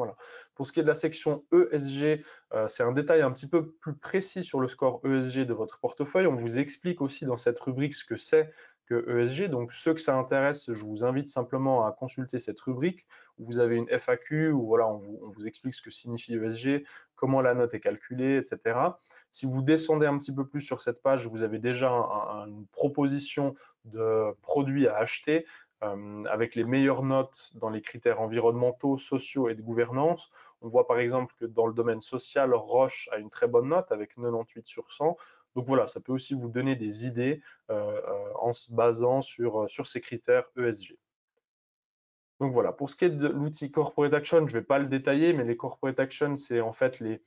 Voilà. Pour ce qui est de la section ESG, euh, c'est un détail un petit peu plus précis sur le score ESG de votre portefeuille. On vous explique aussi dans cette rubrique ce que c'est que ESG. Donc, ceux que ça intéresse, je vous invite simplement à consulter cette rubrique où vous avez une FAQ où voilà, on vous, explique ce que signifie ESG, comment la note est calculée, etc. Si vous descendez un petit peu plus sur cette page, vous avez déjà une proposition de produits à acheter euh, avec les meilleures notes dans les critères environnementaux, sociaux et de gouvernance. On voit par exemple que dans le domaine social, Roche a une très bonne note avec 98 sur 100. Donc voilà, ça peut aussi vous donner des idées euh, euh, en se basant sur, sur ces critères ESG. Donc voilà, pour ce qui est de l'outil Corporate Action, je ne vais pas le détailler, mais les Corporate Action, c'est en fait les,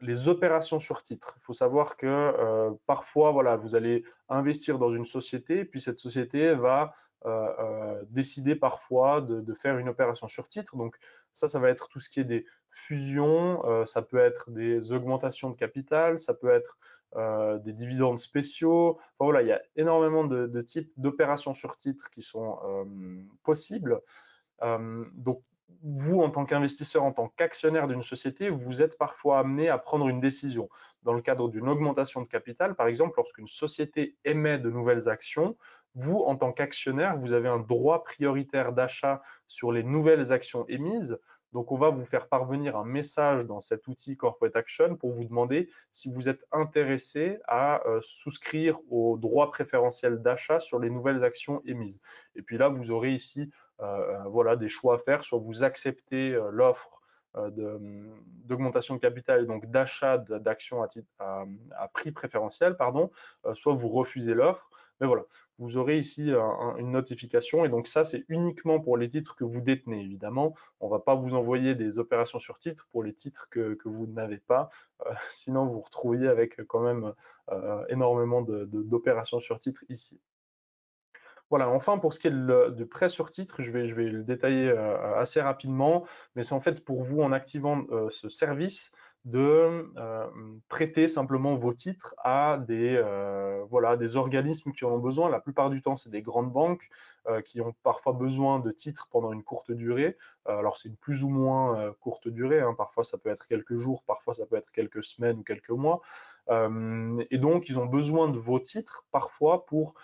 les opérations sur titre. Il faut savoir que euh, parfois, voilà, vous allez investir dans une société, puis cette société va euh, euh, décider parfois de, faire une opération sur titre. Donc ça, ça va être tout ce qui est des fusions, ça peut être des augmentations de capital, ça peut être des dividendes spéciaux. Enfin, voilà, il y a énormément de, de types d'opérations sur titre qui sont possibles. donc vous, en tant qu'investisseur, en tant qu'actionnaire d'une société, vous êtes parfois amené à prendre une décision. Dans le cadre d'une augmentation de capital, par exemple, lorsqu'une société émet de nouvelles actions, vous, en tant qu'actionnaire, vous avez un droit prioritaire d'achat sur les nouvelles actions émises. Donc, on va vous faire parvenir un message dans cet outil Corporate Action pour vous demander si vous êtes intéressé à euh, souscrire au droit préférentiel d'achat sur les nouvelles actions émises. Et puis là, vous aurez ici voilà, des choix à faire. Soit vous acceptez euh, l'offre d'augmentation de, capital et donc d'achat d'actions à, prix préférentiel, pardon, soit vous refusez l'offre. Mais voilà, vous aurez ici une notification et donc ça, c'est uniquement pour les titres que vous détenez. Évidemment, on ne va pas vous envoyer des opérations sur titre pour les titres que, vous n'avez pas. sinon, vous vous retrouviez avec quand même énormément d'opérations sur titre ici. Voilà, enfin, pour ce qui est du prêt sur titre, je vais, le détailler euh, assez rapidement, mais c'est en fait pour vous, en activant euh, ce service, de euh, prêter simplement vos titres à des, voilà, des organismes qui en ont besoin. La plupart du temps, c'est des grandes banques qui ont parfois besoin de titres pendant une courte durée. alors, c'est une plus ou moins courte durée. Hein. Parfois, ça peut être quelques jours, parfois, ça peut être quelques semaines ou quelques mois. et donc, ils ont besoin de vos titres parfois pour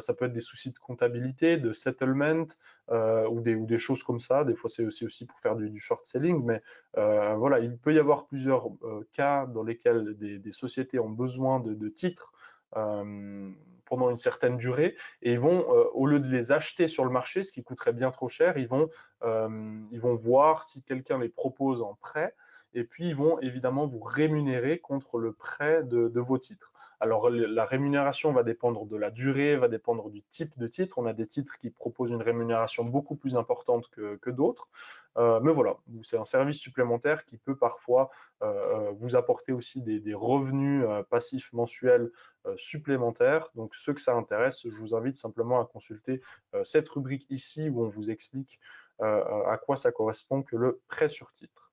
ça peut être des soucis de comptabilité, de settlement euh, ou, des, choses comme ça. Des fois, c'est aussi, aussi pour faire du, short selling. Mais euh, voilà, il peut y avoir plusieurs cas dans lesquels des, sociétés ont besoin de, titres pendant une certaine durée et ils vont, au lieu de les acheter sur le marché, ce qui coûterait bien trop cher, ils vont, ils vont voir si quelqu'un les propose en prêt et puis ils vont évidemment vous rémunérer contre le prêt de, vos titres. Alors la rémunération va dépendre de la durée, va dépendre du type de titre. On a des titres qui proposent une rémunération beaucoup plus importante que, d'autres. Euh, mais voilà, c'est un service supplémentaire qui peut parfois euh, euh, vous apporter aussi des, revenus passifs mensuels supplémentaires. Donc ceux que ça intéresse, je vous invite simplement à consulter cette rubrique ici où on vous explique à quoi ça correspond que le prêt sur titre.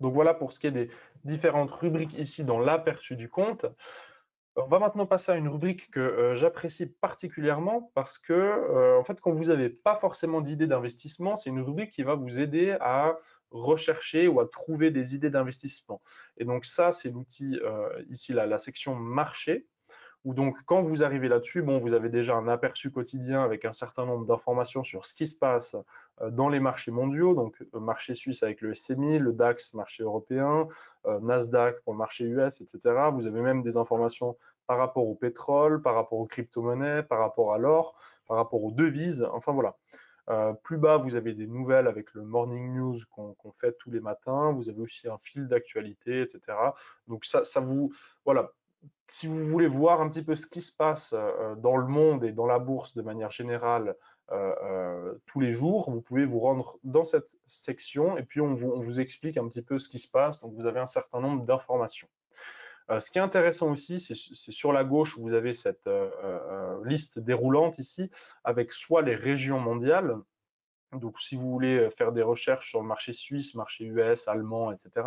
Donc voilà pour ce qui est des différentes rubriques ici dans l'aperçu du compte. On va maintenant passer à une rubrique que euh, j'apprécie particulièrement parce que, euh, en fait, quand vous n'avez pas forcément d'idées d'investissement, c'est une rubrique qui va vous aider à rechercher ou à trouver des idées d'investissement. Et donc ça, c'est l'outil euh, ici, la section marché où donc quand vous arrivez là-dessus, bon, vous avez déjà un aperçu quotidien avec un certain nombre d'informations sur ce qui se passe euh, dans les marchés mondiaux, donc le marché suisse avec le SMI, le DAX, marché européen, euh, Nasdaq pour le marché US, etc. Vous avez même des informations par rapport au pétrole, par rapport aux crypto-monnaies, par rapport à l'or, par rapport aux devises, enfin voilà. plus bas, vous avez des nouvelles avec le morning news qu'on fait tous les matins. Vous avez aussi un fil d'actualité, etc. Donc ça, ça vous, voilà, si vous voulez voir un petit peu ce qui se passe dans le monde et dans la bourse de manière générale tous les jours, vous pouvez vous rendre dans cette section et puis on vous, explique un petit peu ce qui se passe. Donc vous avez un certain nombre d'informations. Euh, ce qui est intéressant aussi, c'est sur la gauche vous avez cette euh, euh, liste déroulante ici, avec soit les régions mondiales, donc si vous voulez faire des recherches sur le marché suisse, marché US, allemand, etc.,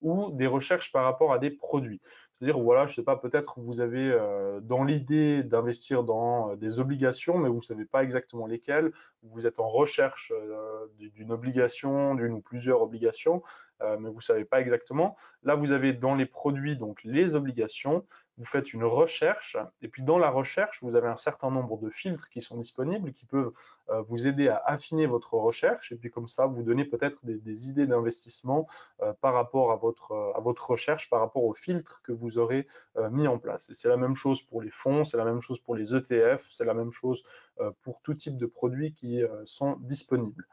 ou des recherches par rapport à des produits. C'est-à-dire, voilà, je ne sais pas, peut-être vous avez dans l'idée d'investir dans des obligations, mais vous ne savez pas exactement lesquelles. Vous êtes en recherche d'une obligation, d'une ou plusieurs obligations. Euh, mais vous ne savez pas exactement. Là, vous avez dans les produits donc les obligations, vous faites une recherche, et puis dans la recherche, vous avez un certain nombre de filtres qui sont disponibles, qui peuvent euh, vous aider à affiner votre recherche, et puis comme ça, vous donner peut-être des, idées d'investissement euh, par rapport à votre, à votre recherche, par rapport aux filtres que vous aurez mis en place. Et c'est la même chose pour les fonds, c'est la même chose pour les ETF, c'est la même chose pour tout type de produits qui sont disponibles.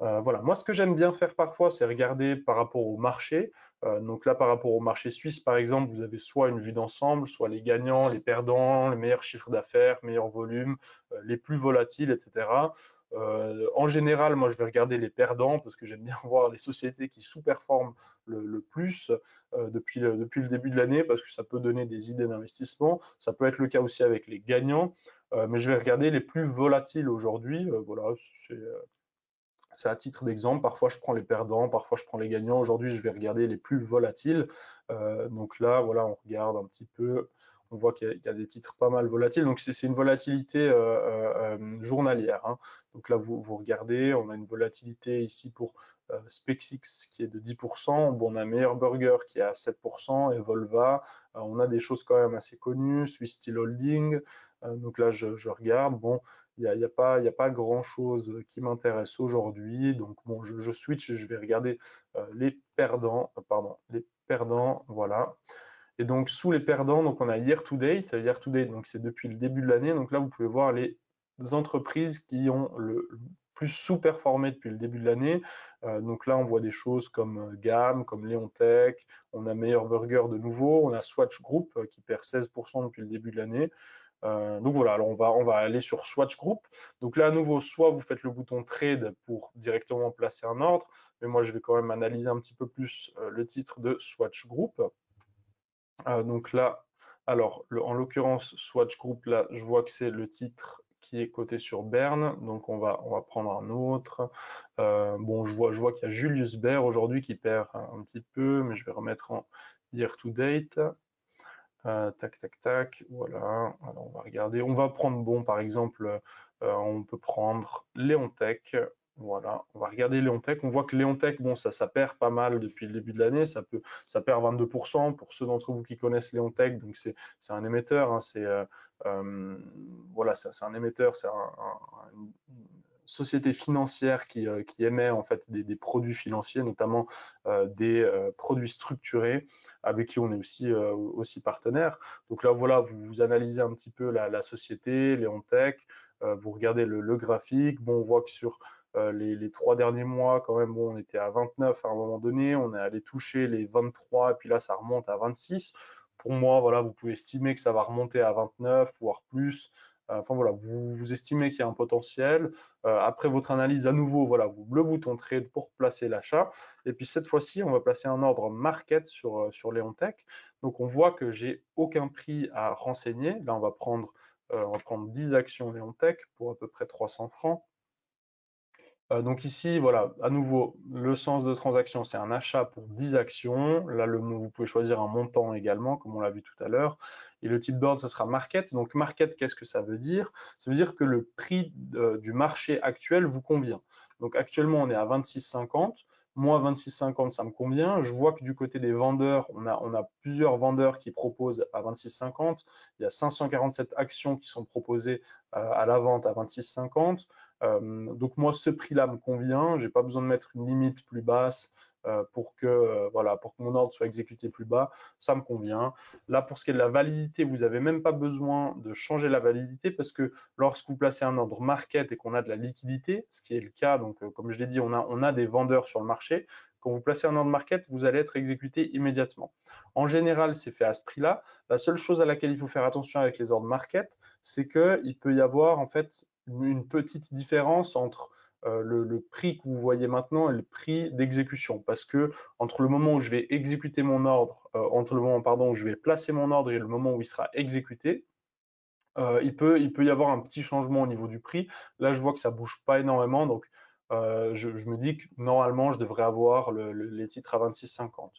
Euh, voilà, moi ce que j'aime bien faire parfois, c'est regarder par rapport au marché. Euh, donc là, par rapport au marché suisse, par exemple, vous avez soit une vue d'ensemble, soit les gagnants, les perdants, les meilleurs chiffres d'affaires, meilleurs volumes, euh, les plus volatiles, etc. en général, moi je vais regarder les perdants parce que j'aime bien voir les sociétés qui sous-performent le, plus depuis, le, depuis le début de l'année parce que ça peut donner des idées d'investissement. Ça peut être le cas aussi avec les gagnants. mais je vais regarder les plus volatiles aujourd'hui. voilà, c'est c'est à titre d'exemple. Parfois, je prends les perdants, parfois, je prends les gagnants. Aujourd'hui, je vais regarder les plus volatiles. Euh, donc là, voilà, on regarde un petit peu. On voit qu'il y, a des titres pas mal volatiles. Donc, c'est une volatilité euh, euh, journalière. Hein. Donc là, vous, vous, regardez, on a une volatilité ici pour SpexX qui est de 10%. Bon, on a Meilleur Burger qui est à 7%, et Volva. on a des choses quand même assez connues. Swiss Steel Holding. donc là, je, je regarde. Bon, il n'y a, pas, a pas grand-chose qui m'intéresse aujourd'hui. Donc, bon, je, switch, je vais regarder euh, les perdants. Euh, pardon, les perdants, voilà. Et donc, sous les perdants, donc on a year to date. Year to date, c'est depuis le début de l'année. Donc là, vous pouvez voir les entreprises qui ont le plus sous-performé depuis le début de l'année. Euh, donc là, on voit des choses comme GAM, comme Leontech, on a Meilleur Burger de nouveau, on a Swatch Group qui perd 16% depuis le début de l'année. Euh, donc voilà, alors on va, on va aller sur Swatch Group. Donc là, à nouveau, soit vous faites le bouton Trade pour directement placer un ordre, mais moi, je vais quand même analyser un petit peu plus euh, le titre de Swatch Group. Euh, donc là, alors, en l'occurrence, Swatch Group, là, je vois que c'est le titre qui est coté sur Berne, donc on va, on va prendre un autre. bon, je vois, je vois qu'il y a Julius Baer aujourd'hui qui perd un, petit peu, mais je vais remettre en year to date. Euh, tac, tac, tac. Voilà. On va regarder. On va prendre, bon, par exemple, euh, on peut prendre Léontech. Voilà, on va regarder Léontech. On voit que Léontech, bon, ça, perd pas mal depuis le début de l'année. Ça, peut, ça perd 22% pour ceux d'entre vous qui connaissent Léontech. Donc, c'est un émetteur. Hein, c'est euh, voilà, c'est un émetteur. C'est un, société financière qui, euh, émet en fait des, produits financiers, notamment euh, des euh, produits structurés avec qui on est aussi, partenaire. Donc là, voilà, vous, analysez un petit peu la, société, Léontech, vous regardez le, graphique. Bon, on voit que sur les, trois derniers mois, quand même, on était à 29 à un moment donné, on est allé toucher les 23, et puis là, ça remonte à 26. Pour moi, voilà, vous pouvez estimer que ça va remonter à 29, voire plus. Euh, enfin voilà, vous, estimez qu'il y a un potentiel. Euh, après votre analyse, à nouveau, voilà, vous, le bouton trade pour placer l'achat. Et puis cette fois-ci, on va placer un ordre market sur, euh, sur. Donc on voit que j'ai aucun prix à renseigner. Là, on va prendre, on va prendre 10 actions Leontech pour à peu près 300 francs. Donc ici, voilà, à nouveau, le sens de transaction, c'est un achat pour 10 actions. Là, vous pouvez choisir un montant également, comme on l'a vu tout à l'heure. Et le type d'ordre, ce sera market. Donc market, qu'est-ce que ça veut dire? Ça veut dire que le prix du marché actuel vous convient. Donc actuellement, on est à 26,50. Moi, 26,50, ça me convient. Je vois que du côté des vendeurs, on a, on a plusieurs vendeurs qui proposent à 26,50. Il y a 547 actions qui sont proposées euh, à la vente à 26,50. Euh, donc moi, ce prix-là me convient. Je n'ai pas besoin de mettre une limite plus basse pour que voilà pour que mon ordre soit exécuté plus bas, ça me convient. Là, pour ce qui est de la validité, vous n'avez même pas besoin de changer la validité parce que lorsque vous placez un ordre market et qu'on a de la liquidité, ce qui est le cas, donc comme je l'ai dit, on a, on a des vendeurs sur le marché, quand vous placez un ordre market, vous allez être exécuté immédiatement. En général, c'est fait à ce prix-là. La seule chose à laquelle il faut faire attention avec les ordres market, c'est qu'il peut y avoir en fait une petite différence entre euh, le, prix que vous voyez maintenant et le prix d'exécution. Parce que entre le moment où je vais exécuter mon ordre, euh, entre le moment où je vais placer mon ordre et le moment où il sera exécuté, euh, il, peut, y avoir un petit changement au niveau du prix. Là, je vois que ça bouge pas énormément, donc je, me dis que normalement, je devrais avoir les titres à 26,50.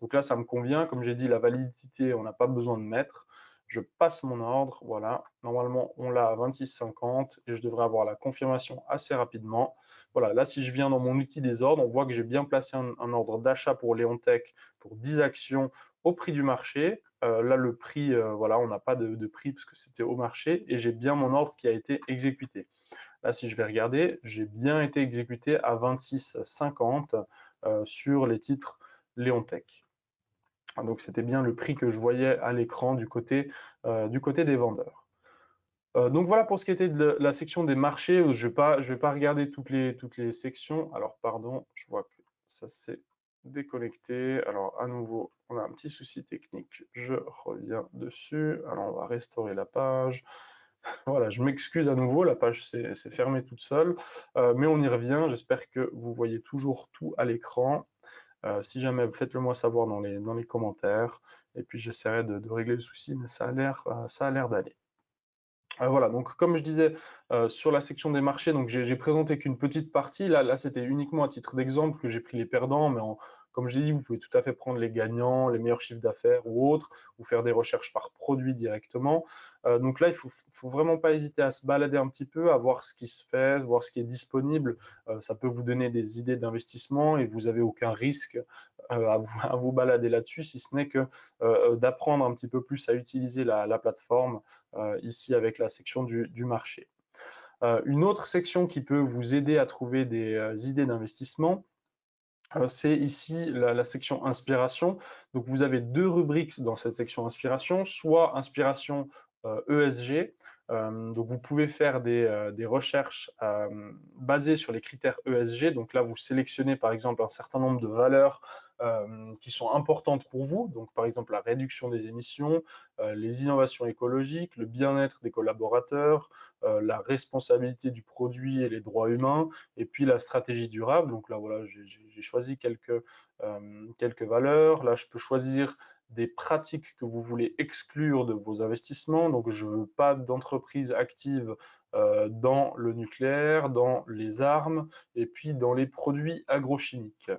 Donc là, ça me convient. Comme j'ai dit, la validité, on n'a pas besoin de mettre. Je passe mon ordre. Voilà. Normalement, on l'a à 26,50 et je devrais avoir la confirmation assez rapidement. Voilà. Là, si je viens dans mon outil des ordres, on voit que j'ai bien placé un, ordre d'achat pour Léontech pour 10 actions au prix du marché. Euh, là, le prix, euh, voilà, on n'a pas de, prix parce que c'était au marché et j'ai bien mon ordre qui a été exécuté. Là, si je vais regarder, j'ai bien été exécuté à 26,50 euh, sur les titres Léontech. Donc, c'était bien le prix que je voyais à l'écran du, côté, euh, du côté des vendeurs. Euh, donc voilà pour ce qui était de la section des marchés. Je ne vais, vais, pas regarder toutes les, toutes les sections. Alors, pardon, je vois que ça s'est déconnecté. Alors, à nouveau, on a un petit souci technique. Je reviens dessus. Alors, on va restaurer la page. Voilà, je m'excuse à nouveau, la page s'est fermée toute seule, euh, mais on y revient. J'espère que vous voyez toujours tout à l'écran. Euh, si jamais, faites-le moi savoir dans les, dans les commentaires, et puis j'essaierai de, régler le souci, mais ça a l'air euh, d'aller. voilà, donc comme je disais sur la section des marchés, donc j'ai présenté qu'une petite partie. Là, là c'était uniquement à titre d'exemple que j'ai pris les perdants, mais en, comme je l'ai dit, vous pouvez tout à fait prendre les gagnants, les meilleurs chiffres d'affaires ou autres, ou faire des recherches par produit directement. Euh, donc là, il ne faut, vraiment pas hésiter à se balader un petit peu, à voir ce qui se fait, voir ce qui est disponible. Euh, ça peut vous donner des idées d'investissement et vous n'avez aucun risque euh, à, vous, balader là-dessus, si ce n'est que d'apprendre un petit peu plus à utiliser la, plateforme ici avec la section du, marché. une autre section qui peut vous aider à trouver des idées d'investissement, c'est ici la, section inspiration. Donc vous avez deux rubriques dans cette section inspiration, soit inspiration ESG, euh, e donc vous pouvez faire des, recherches basées sur les critères ESG. Donc là, vous sélectionnez par exemple un certain nombre de valeurs qui sont importantes pour vous. Donc par exemple la réduction des émissions, les innovations écologiques, le bien-être des collaborateurs, euh, la responsabilité du produit et les droits humains, et puis la stratégie durable. Donc là, voilà, j'ai choisi quelques, euh, quelques valeurs. Là, je peux choisir des pratiques que vous voulez exclure de vos investissements. Donc, je ne veux pas d'entreprise active euh, dans le nucléaire, dans les armes et puis dans les produits agrochimiques.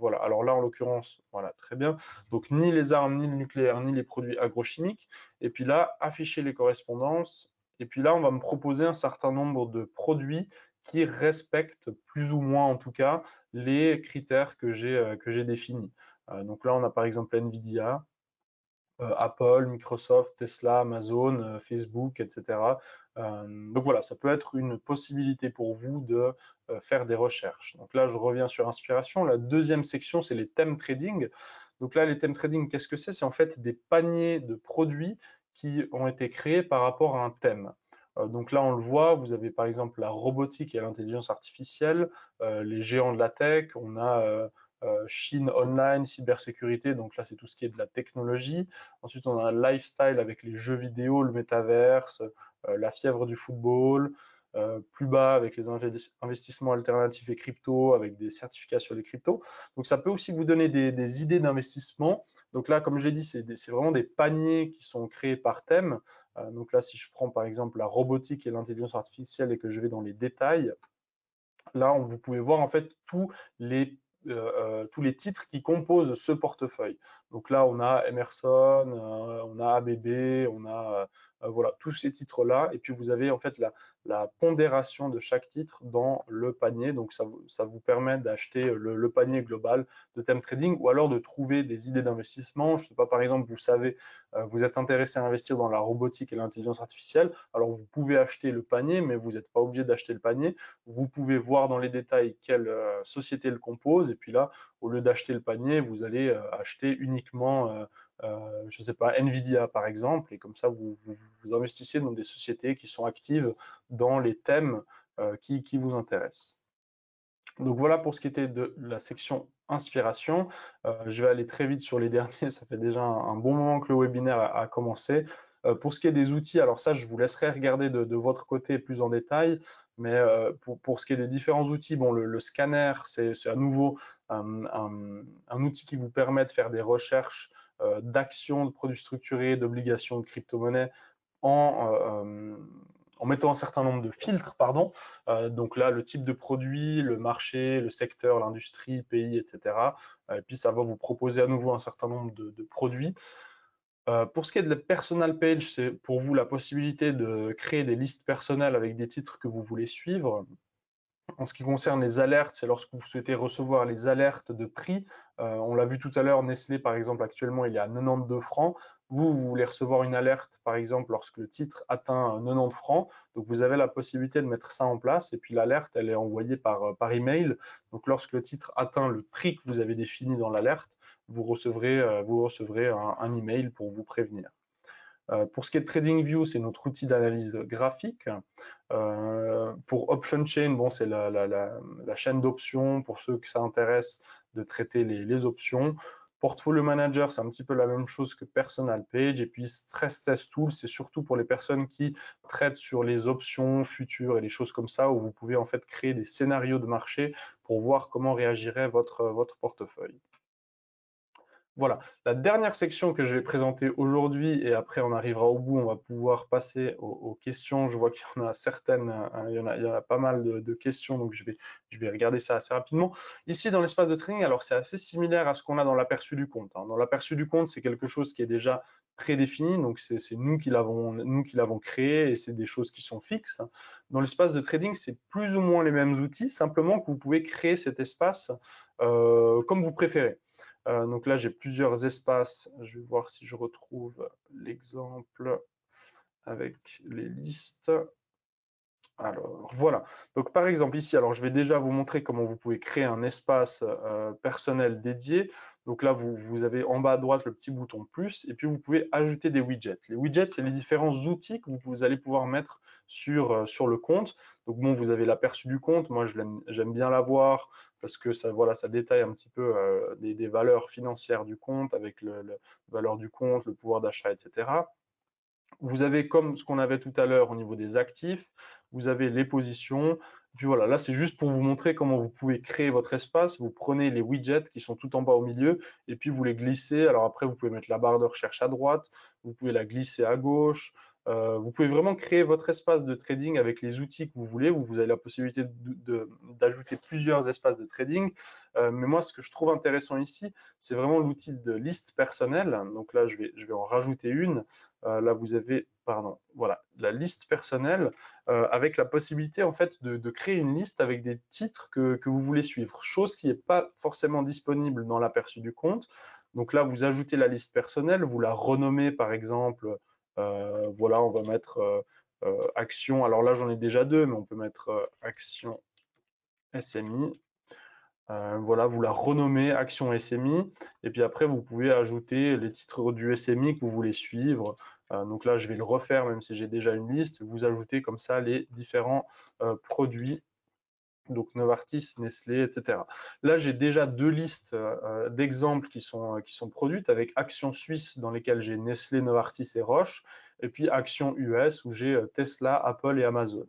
voilà. Alors là, en l'occurrence, voilà, très bien. Donc, ni les armes, ni le nucléaire, ni les produits agrochimiques. Et puis là, afficher les correspondances et puis là, on va me proposer un certain nombre de produits qui respectent plus ou moins en tout cas les critères que j'ai euh, définis. Euh, donc là, on a par exemple Nvidia, Apple, Microsoft, Tesla, Amazon, Facebook, etc. donc voilà, ça peut être une possibilité pour vous de faire des recherches. Donc là, je reviens sur inspiration. La deuxième section, c'est les thèmes trading. Donc là, les thèmes trading, qu'est-ce que c'est? C'est en fait des paniers de produits qui ont été créés par rapport à un thème. Euh, donc là, on le voit, vous avez par exemple la robotique et l'intelligence artificielle, euh, les géants de la tech, on a euh, Chine online, cybersécurité, donc là c'est tout ce qui est de la technologie. Ensuite on a un lifestyle avec les jeux vidéo, le métaverse, la fièvre du football, plus bas avec les investissements alternatifs et crypto, avec des certificats sur les cryptos. Donc ça peut aussi vous donner des idées d'investissement donc là, comme je l'ai dit, c'est vraiment des paniers qui sont créés par thème. Euh, donc là, si je prends par exemple la robotique et l'intelligence artificielle et que je vais dans les détails, là, vous pouvez voir en fait tous les, euh, euh, tous les titres qui composent ce portefeuille. Donc là, on a Emerson, on a ABB, on a voilà tous ces titres-là. Et puis vous avez en fait la, pondération de chaque titre dans le panier. Donc, ça, vous permet d'acheter le, panier global de thème trading ou alors de trouver des idées d'investissement. Je ne sais pas, par exemple, vous savez, euh, vous êtes intéressé à investir dans la robotique et l'intelligence artificielle. Alors, vous pouvez acheter le panier, mais vous n'êtes pas obligé d'acheter le panier. Vous pouvez voir dans les détails quelle euh, société le compose. Et puis là, au lieu d'acheter le panier, vous allez acheter uniquement euh, je ne sais pas, Nvidia par exemple, et comme ça vous, investissez dans des sociétés qui sont actives dans les thèmes euh, qui, vous intéressent. Donc voilà pour ce qui était de la section inspiration. Euh, je vais aller très vite sur les derniers, ça fait déjà un, bon moment que le webinaire a, commencé. pour ce qui est des outils, alors ça, je vous laisserai regarder de, votre côté plus en détail, mais pour, ce qui est des différents outils, bon, le, scanner, c'est à nouveau un, outil qui vous permet de faire des recherches euh, d'actions, de produits structurés, d'obligations de crypto-monnaie en, euh, en, mettant un certain nombre de filtres. Pardon. Euh, donc là, le type de produit, le marché, le secteur, l'industrie, pays, etc. et puis ça va vous proposer à nouveau un certain nombre de produits. pour ce qui est de la personal page, c'est pour vous la possibilité de créer des listes personnelles avec des titres que vous voulez suivre. En ce qui concerne les alertes, c'est lorsque vous souhaitez recevoir les alertes de prix. Euh, on l'a vu tout à l'heure, Nestlé, par exemple, actuellement, il est à 92 francs. Vous, vous voulez recevoir une alerte, par exemple, lorsque le titre atteint 90 francs. Donc, vous avez la possibilité de mettre ça en place. Et puis, l'alerte, elle est envoyée par, euh, par email. Donc, lorsque le titre atteint le prix que vous avez défini dans l'alerte, vous recevrez, euh, un email pour vous prévenir. Euh, pour ce qui est TradingView, c'est notre outil d'analyse graphique. Euh, pour Option Chain, bon, c'est la, chaîne d'options pour ceux que ça intéresse de traiter les, options. Portfolio Manager, c'est un petit peu la même chose que Personal Page. Et puis Stress Test Tool, c'est surtout pour les personnes qui traitent sur les options futures et les choses comme ça, où vous pouvez en fait créer des scénarios de marché pour voir comment réagirait votre portefeuille. Voilà, la dernière section que je vais présenter aujourd'hui, et après on arrivera au bout, on va pouvoir passer aux, questions. Je vois qu'il y en a certaines, hein, il, y en a, pas mal de, questions, donc je vais, regarder ça assez rapidement. Ici, dans l'espace de training, alors c'est assez similaire à ce qu'on a dans l'aperçu du compte. Hein. Dans l'aperçu du compte, c'est quelque chose qui est déjà prédéfini, donc c'est nous qui l'avons créé et c'est des choses qui sont fixes. Dans l'espace de trading, c'est plus ou moins les mêmes outils, simplement que vous pouvez créer cet espace euh, comme vous préférez. Euh, donc là, j'ai plusieurs espaces. Je vais voir si je retrouve l'exemple avec les listes. Alors voilà. Donc par exemple ici, alors je vais déjà vous montrer comment vous pouvez créer un espace euh, personnel dédié. Donc là, vous, avez en bas à droite le petit bouton plus et puis vous pouvez ajouter des widgets. Les widgets, c'est les différents outils que vous, allez pouvoir mettre sur, euh, sur le compte. Donc bon, vous avez l'aperçu du compte. Moi, j'aime bien l'avoir parce que ça, voilà, ça détaille un petit peu euh, des, valeurs financières du compte avec le valeur du compte, le pouvoir d'achat, etc. Vous avez comme ce qu'on avait tout à l'heure au niveau des actifs, vous avez les positions. Puis voilà, là c'est juste pour vous montrer comment vous pouvez créer votre espace. Vous prenez les widgets qui sont tout en bas au milieu et puis vous les glissez. Alors après, vous pouvez mettre la barre de recherche à droite, vous pouvez la glisser à gauche, euh, vous pouvez vraiment créer votre espace de trading avec les outils que vous voulez. Vous, avez la possibilité d'ajouter plusieurs espaces de trading. Euh, mais moi, ce que je trouve intéressant ici, c'est vraiment l'outil de liste personnelle. Donc là, je vais, en rajouter une. Euh, là, vous avez, pardon, voilà, la liste personnelle avec la possibilité en fait de, créer une liste avec des titres que, vous voulez suivre. Chose qui n'est pas forcément disponible dans l'aperçu du compte. Donc là, vous ajoutez la liste personnelle, vous la renommez par exemple voilà, on va mettre euh, euh, action. Alors là, j'en ai déjà deux, mais on peut mettre action SMI. voilà, vous la renommez Action SMI, et puis après, vous pouvez ajouter les titres du SMI que vous voulez suivre. donc là, je vais le refaire, même si j'ai déjà une liste. Vous ajoutez comme ça les différents produits donc Novartis, Nestlé, etc. Là, j'ai déjà deux listes euh, d'exemples qui sont, euh, qui sont produites avec Actions Suisse dans lesquelles j'ai Nestlé, Novartis et Roche, et puis Actions US où j'ai euh, Tesla, Apple et Amazon.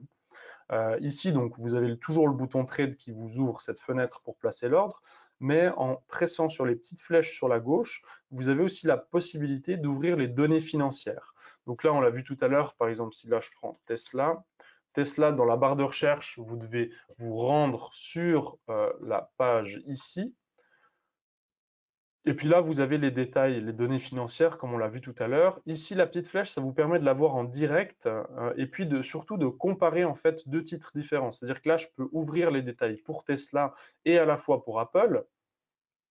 ici, donc, vous avez toujours le bouton Trade qui vous ouvre cette fenêtre pour placer l'ordre, mais en pressant sur les petites flèches sur la gauche, vous avez aussi la possibilité d'ouvrir les données financières. Donc là, on l'a vu tout à l'heure, par exemple, si là je prends Tesla, Tesla, dans la barre de recherche, vous devez vous rendre sur euh, la page ici. Et puis là, vous avez les détails, les données financières, comme on l'a vu tout à l'heure. Ici, la petite flèche, ça vous permet de la voir en direct euh, et puis surtout de comparer en fait deux titres différents. C'est-à-dire que là, je peux ouvrir les détails pour Tesla et à la fois pour Apple.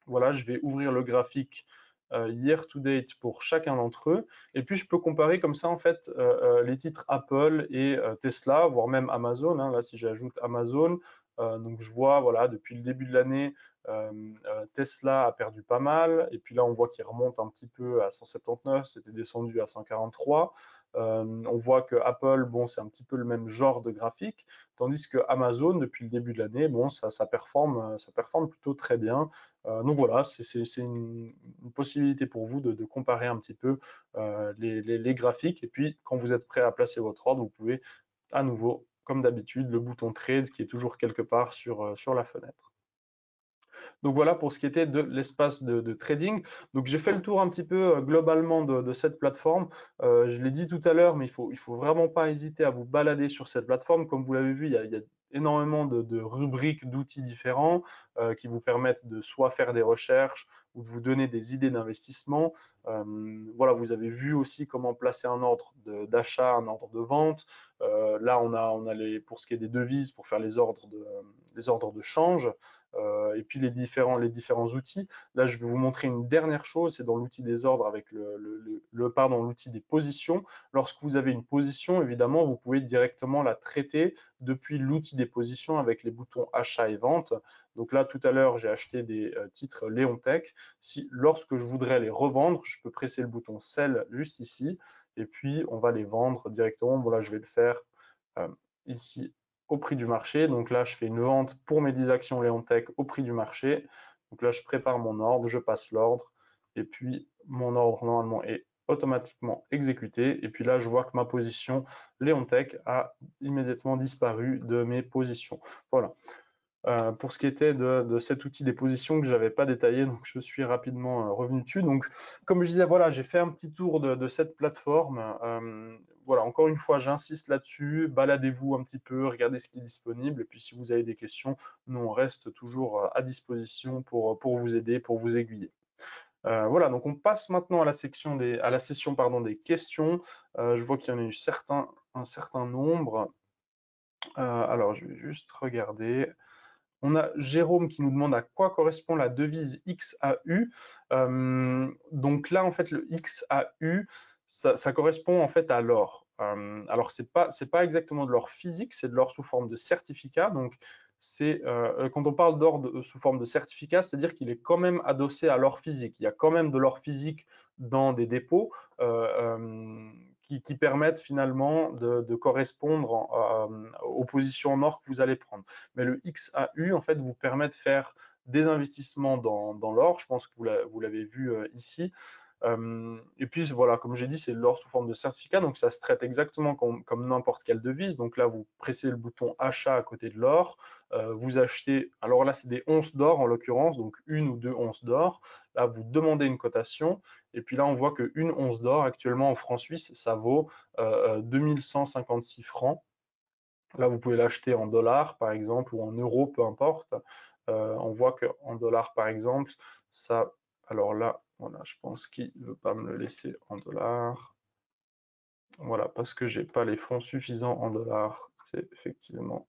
Voilà, je vais ouvrir le graphique year to date pour chacun d'entre eux. Et puis, je peux comparer comme ça, en fait, euh, euh, les titres Apple et Tesla, voire même Amazon. Hein. Là, si j'ajoute Amazon, donc je vois, voilà, depuis le début de l'année, Tesla a perdu pas mal, et puis là on voit qu'il remonte un petit peu à 179, c'était descendu à 143. Euh, on voit que Apple, bon, c'est un petit peu le même genre de graphique, tandis que Amazon, depuis le début de l'année, bon, ça, performe, ça performe plutôt très bien. Euh, donc voilà, c'est une, possibilité pour vous de, comparer un petit peu euh, les, graphiques. Et puis, quand vous êtes prêt à placer votre ordre, vous pouvez à nouveau, comme d'habitude, le bouton Trade qui est toujours quelque part sur la fenêtre. Donc voilà pour ce qui était de l'espace de, trading. Donc j'ai fait le tour un petit peu euh, globalement de, cette plateforme. Euh, je l'ai dit tout à l'heure, mais il faut, il faut vraiment pas hésiter à vous balader sur cette plateforme. Comme vous l'avez vu, il y a, énormément de, rubriques d'outils différents euh, qui vous permettent de soit faire des recherches ou de vous donner des idées d'investissement. Voilà, vous avez vu aussi comment placer un ordre d'achat, un ordre de vente. là, on a, pour ce qui est des devises, pour faire les ordres de, change. Euh, et puis les différents, outils. Là, je vais vous montrer une dernière chose, c'est dans l'outil des ordres avec le, le, pardon, l'outil des positions. Lorsque vous avez une position, évidemment, vous pouvez directement la traiter depuis l'outil des positions avec les boutons achat et vente. Donc là, tout à l'heure, j'ai acheté des euh, titres Leontech. Si lorsque je voudrais les revendre, je peux presser le bouton Sell juste ici, et puis on va les vendre directement. Voilà, je vais le faire euh, ici au prix du marché. Donc là, je fais une vente pour mes 10 actions Leontech au prix du marché. Donc là, je prépare mon ordre, je passe l'ordre et puis mon ordre normalement est automatiquement exécuté. Et puis là, je vois que ma position Leontech a immédiatement disparu de mes positions. Voilà. Euh, pour ce qui était de, cet outil des positions que je n'avais pas détaillé, donc je suis rapidement euh, revenu dessus. Donc, comme je disais, voilà, j'ai fait un petit tour de, cette plateforme. Euh, voilà, encore une fois, j'insiste là-dessus. Baladez-vous un petit peu, regardez ce qui est disponible. Et puis, si vous avez des questions, nous, on reste toujours à disposition pour, vous aider, pour vous aiguiller. voilà, donc on passe maintenant à la, section des, session des questions. je vois qu'il y en a eu un certain nombre. alors, je vais juste regarder. On a Jérôme qui nous demande à quoi correspond la devise XAU. Euh, donc là, en fait, le XAU, ça, correspond en fait à l'or. Euh, alors, ce n'est pas, exactement de l'or physique, c'est de l'or sous forme de certificat. Donc, euh, quand on parle d'or sous forme de certificat, c'est-à-dire qu'il est quand même adossé à l'or physique. Il y a quand même de l'or physique dans des dépôts qui, permettent finalement de, correspondre euh, aux positions en or que vous allez prendre. Mais le XAU, en fait, vous permet de faire des investissements dans, l'or. Je pense que vous l'avez vu euh, ici. Euh, et puis voilà, comme j'ai dit, c'est l'or sous forme de certificat, donc ça se traite exactement comme, n'importe quelle devise. Donc là, vous pressez le bouton achat à côté de l'or, vous achetez, alors là c'est des onces d'or en l'occurrence, donc une ou deux onces d'or. Là, vous demandez une cotation et puis là, on voit qu'une once d'or actuellement en francs suisses, ça vaut 2156 euh, francs. Là, vous pouvez l'acheter en dollars, par exemple, ou en euros, peu importe. Euh, on voit qu'en dollars, par exemple, ça... Alors là, voilà, je pense qu'il ne veut pas me le laisser en dollars. Voilà, parce que je n'ai pas les fonds suffisants en dollars. C'est effectivement...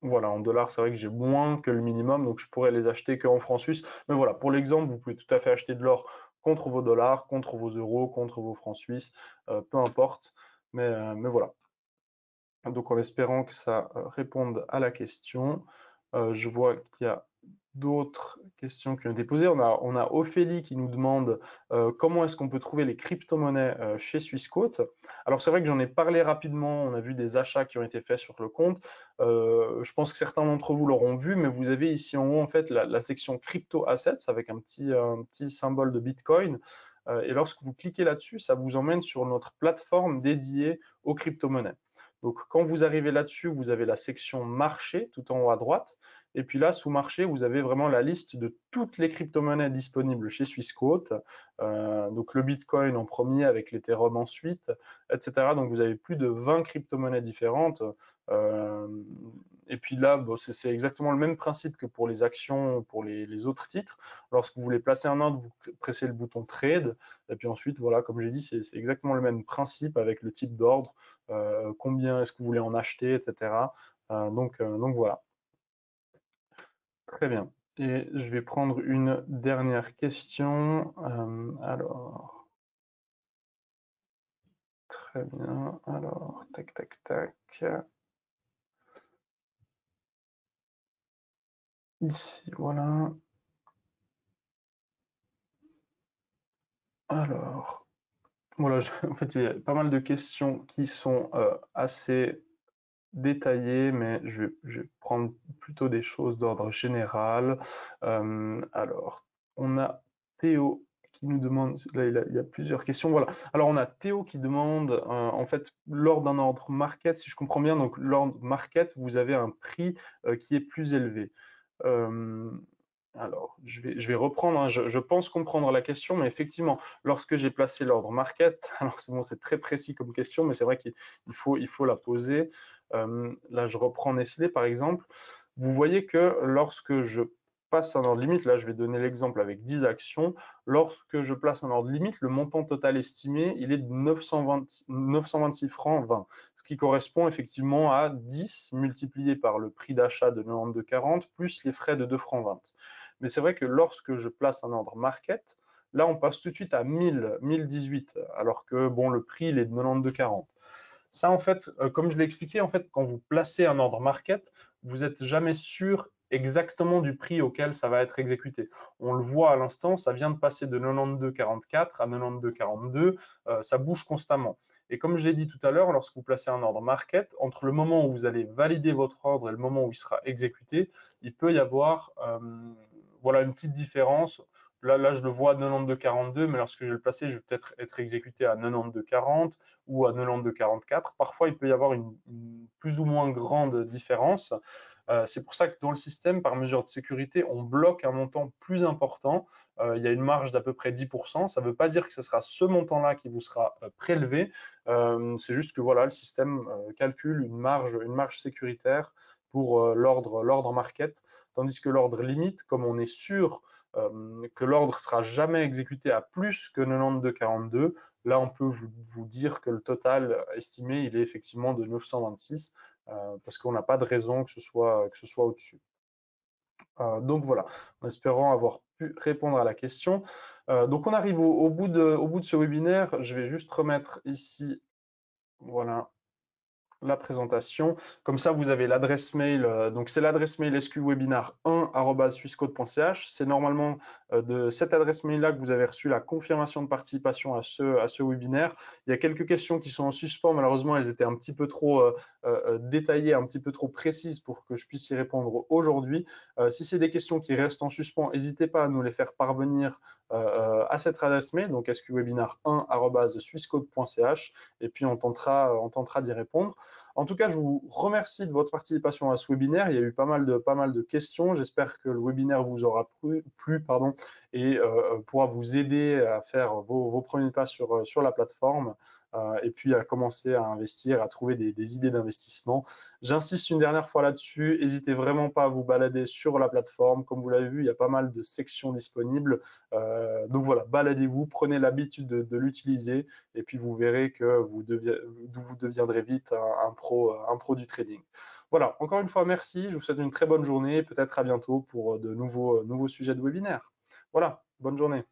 Voilà, en dollars, c'est vrai que j'ai moins que le minimum, donc je pourrais les acheter qu'en francs suisses. Mais voilà, pour l'exemple, vous pouvez tout à fait acheter de l'or contre vos dollars, contre vos euros, contre vos francs suisses, euh, peu importe. Mais, euh, mais, voilà. Donc en espérant que ça euh, réponde à la question, je vois qu'il y a d'autres questions qui ont été posées. On a, Ophélie qui nous demande euh, comment est-ce qu'on peut trouver les crypto-monnaies euh, chez Swissquote? Alors c'est vrai que j'en ai parlé rapidement, on a vu des achats qui ont été faits sur le compte. Euh, je pense que certains d'entre vous l'auront vu, mais vous avez ici en haut en fait la, section crypto assets avec un petit, un petit symbole de Bitcoin. et lorsque vous cliquez là-dessus, ça vous emmène sur notre plateforme dédiée aux crypto-monnaies. Donc quand vous arrivez là-dessus, vous avez la section marché tout en haut à droite. Et puis là, sous marché, vous avez vraiment la liste de toutes les crypto-monnaies disponibles chez Swissquote. Euh, donc le Bitcoin en premier avec l'Ethereum ensuite, etc. Donc vous avez plus de 20 crypto-monnaies différentes. Euh, et puis là, c'est exactement le même principe que pour les actions, pour les, autres titres. Lorsque vous voulez placer un ordre, vous pressez le bouton Trade. Et puis ensuite, voilà, comme j'ai dit, c'est exactement le même principe avec le type d'ordre, euh, combien est-ce que vous voulez en acheter, etc. donc, donc voilà. Très bien. Et je vais prendre une dernière question. Euh, alors. Très bien. Alors, tac, tac, tac. Ici, voilà. Alors, voilà, en fait, il y a pas mal de questions qui sont euh, assez détaillées, mais je vais, prendre plutôt des choses d'ordre général. Euh, alors, on a Théo qui nous demande, là il, y a plusieurs questions, voilà. Alors on a Théo qui demande, euh, en fait, lors d'un ordre market, si je comprends bien, donc l'ordre market, vous avez un prix qui est plus élevé. Alors, je vais, reprendre, hein. je, pense comprendre la question, mais effectivement, lorsque j'ai placé l'ordre market, alors c'est bon, très précis comme question, mais c'est vrai qu'il faut, il faut la poser. Euh, là, je reprends Nestlé, par exemple. Vous voyez que lorsque je passe un ordre limite, là, je vais donner l'exemple avec 10 actions. Lorsque je place un ordre limite, le montant total estimé, il est de 926 francs 20, ce qui correspond effectivement à 10 multiplié par le prix d'achat de 92,40 plus les frais de 2 francs 20. Mais c'est vrai que lorsque je place un ordre market, là, on passe tout de suite à 1000, 1018, alors que bon, le prix, il est de 92,40. Ça, en fait, euh, comme je l'ai expliqué, en fait, quand vous placez un ordre market, vous n'êtes jamais sûr exactement du prix auquel ça va être exécuté. On le voit à l'instant, ça vient de passer de 92,44 à 92,42, euh, ça bouge constamment. Et comme je l'ai dit tout à l'heure, lorsque vous placez un ordre market, entre le moment où vous allez valider votre ordre et le moment où il sera exécuté, il peut y avoir euh, voilà une petite différence. Là, là, je le vois à 92,42, mais lorsque je vais le placer, je vais peut-être être exécuté à 92,40 ou à 92,44. Parfois, il peut y avoir une, plus ou moins grande différence. Euh, c'est pour ça que dans le système, par mesure de sécurité, on bloque un montant plus important. Euh, il y a une marge d'à peu près 10%. Ça ne veut pas dire que ce sera ce montant-là qui vous sera euh, prélevé. c'est juste que voilà, le système calcule une marge, une marge sécuritaire pour l'ordre market, tandis que l'ordre limite, comme on est sûr euh, que l'ordre sera jamais exécuté à plus que 92,42. Là, on peut vous, dire que le total estimé, il est effectivement de 926, euh, parce qu'on n'a pas de raison que ce soit, soit au-dessus. Euh, donc voilà, en espérant avoir pu répondre à la question. donc on arrive au bout de ce webinaire. Je vais juste remettre ici, voilà, la présentation. Comme ça, vous avez l'adresse mail. Euh, donc, c'est l'adresse mail sqwebinar1.swisscode.ch. C'est normalement euh, de cette adresse mail-là que vous avez reçu la confirmation de participation à ce, webinaire. Il y a quelques questions qui sont en suspens. Malheureusement, elles étaient un petit peu trop euh, détaillées, un petit peu trop précises pour que je puisse y répondre aujourd'hui. si c'est des questions qui restent en suspens, n'hésitez pas à nous les faire parvenir à cette adresse mail, donc sqwebinar1.swisscode.ch. Et puis, on tentera d'y répondre. En tout cas, je vous remercie de votre participation à ce webinaire. Il y a eu pas mal de, questions. J'espère que le webinaire vous aura plu, et euh, pourra vous aider à faire vos, premiers pas sur, sur la plateforme. Euh, et puis à commencer à investir, à trouver des, idées d'investissement. J'insiste une dernière fois là-dessus, n'hésitez vraiment pas à vous balader sur la plateforme. Comme vous l'avez vu, il y a pas mal de sections disponibles. Euh, donc voilà, baladez-vous, prenez l'habitude de, l'utiliser et puis vous verrez que vous, deviendrez vite un, pro, du trading. Voilà, encore une fois, merci. Je vous souhaite une très bonne journée. Peut-être à bientôt pour de nouveaux sujets de webinaire. Voilà, bonne journée.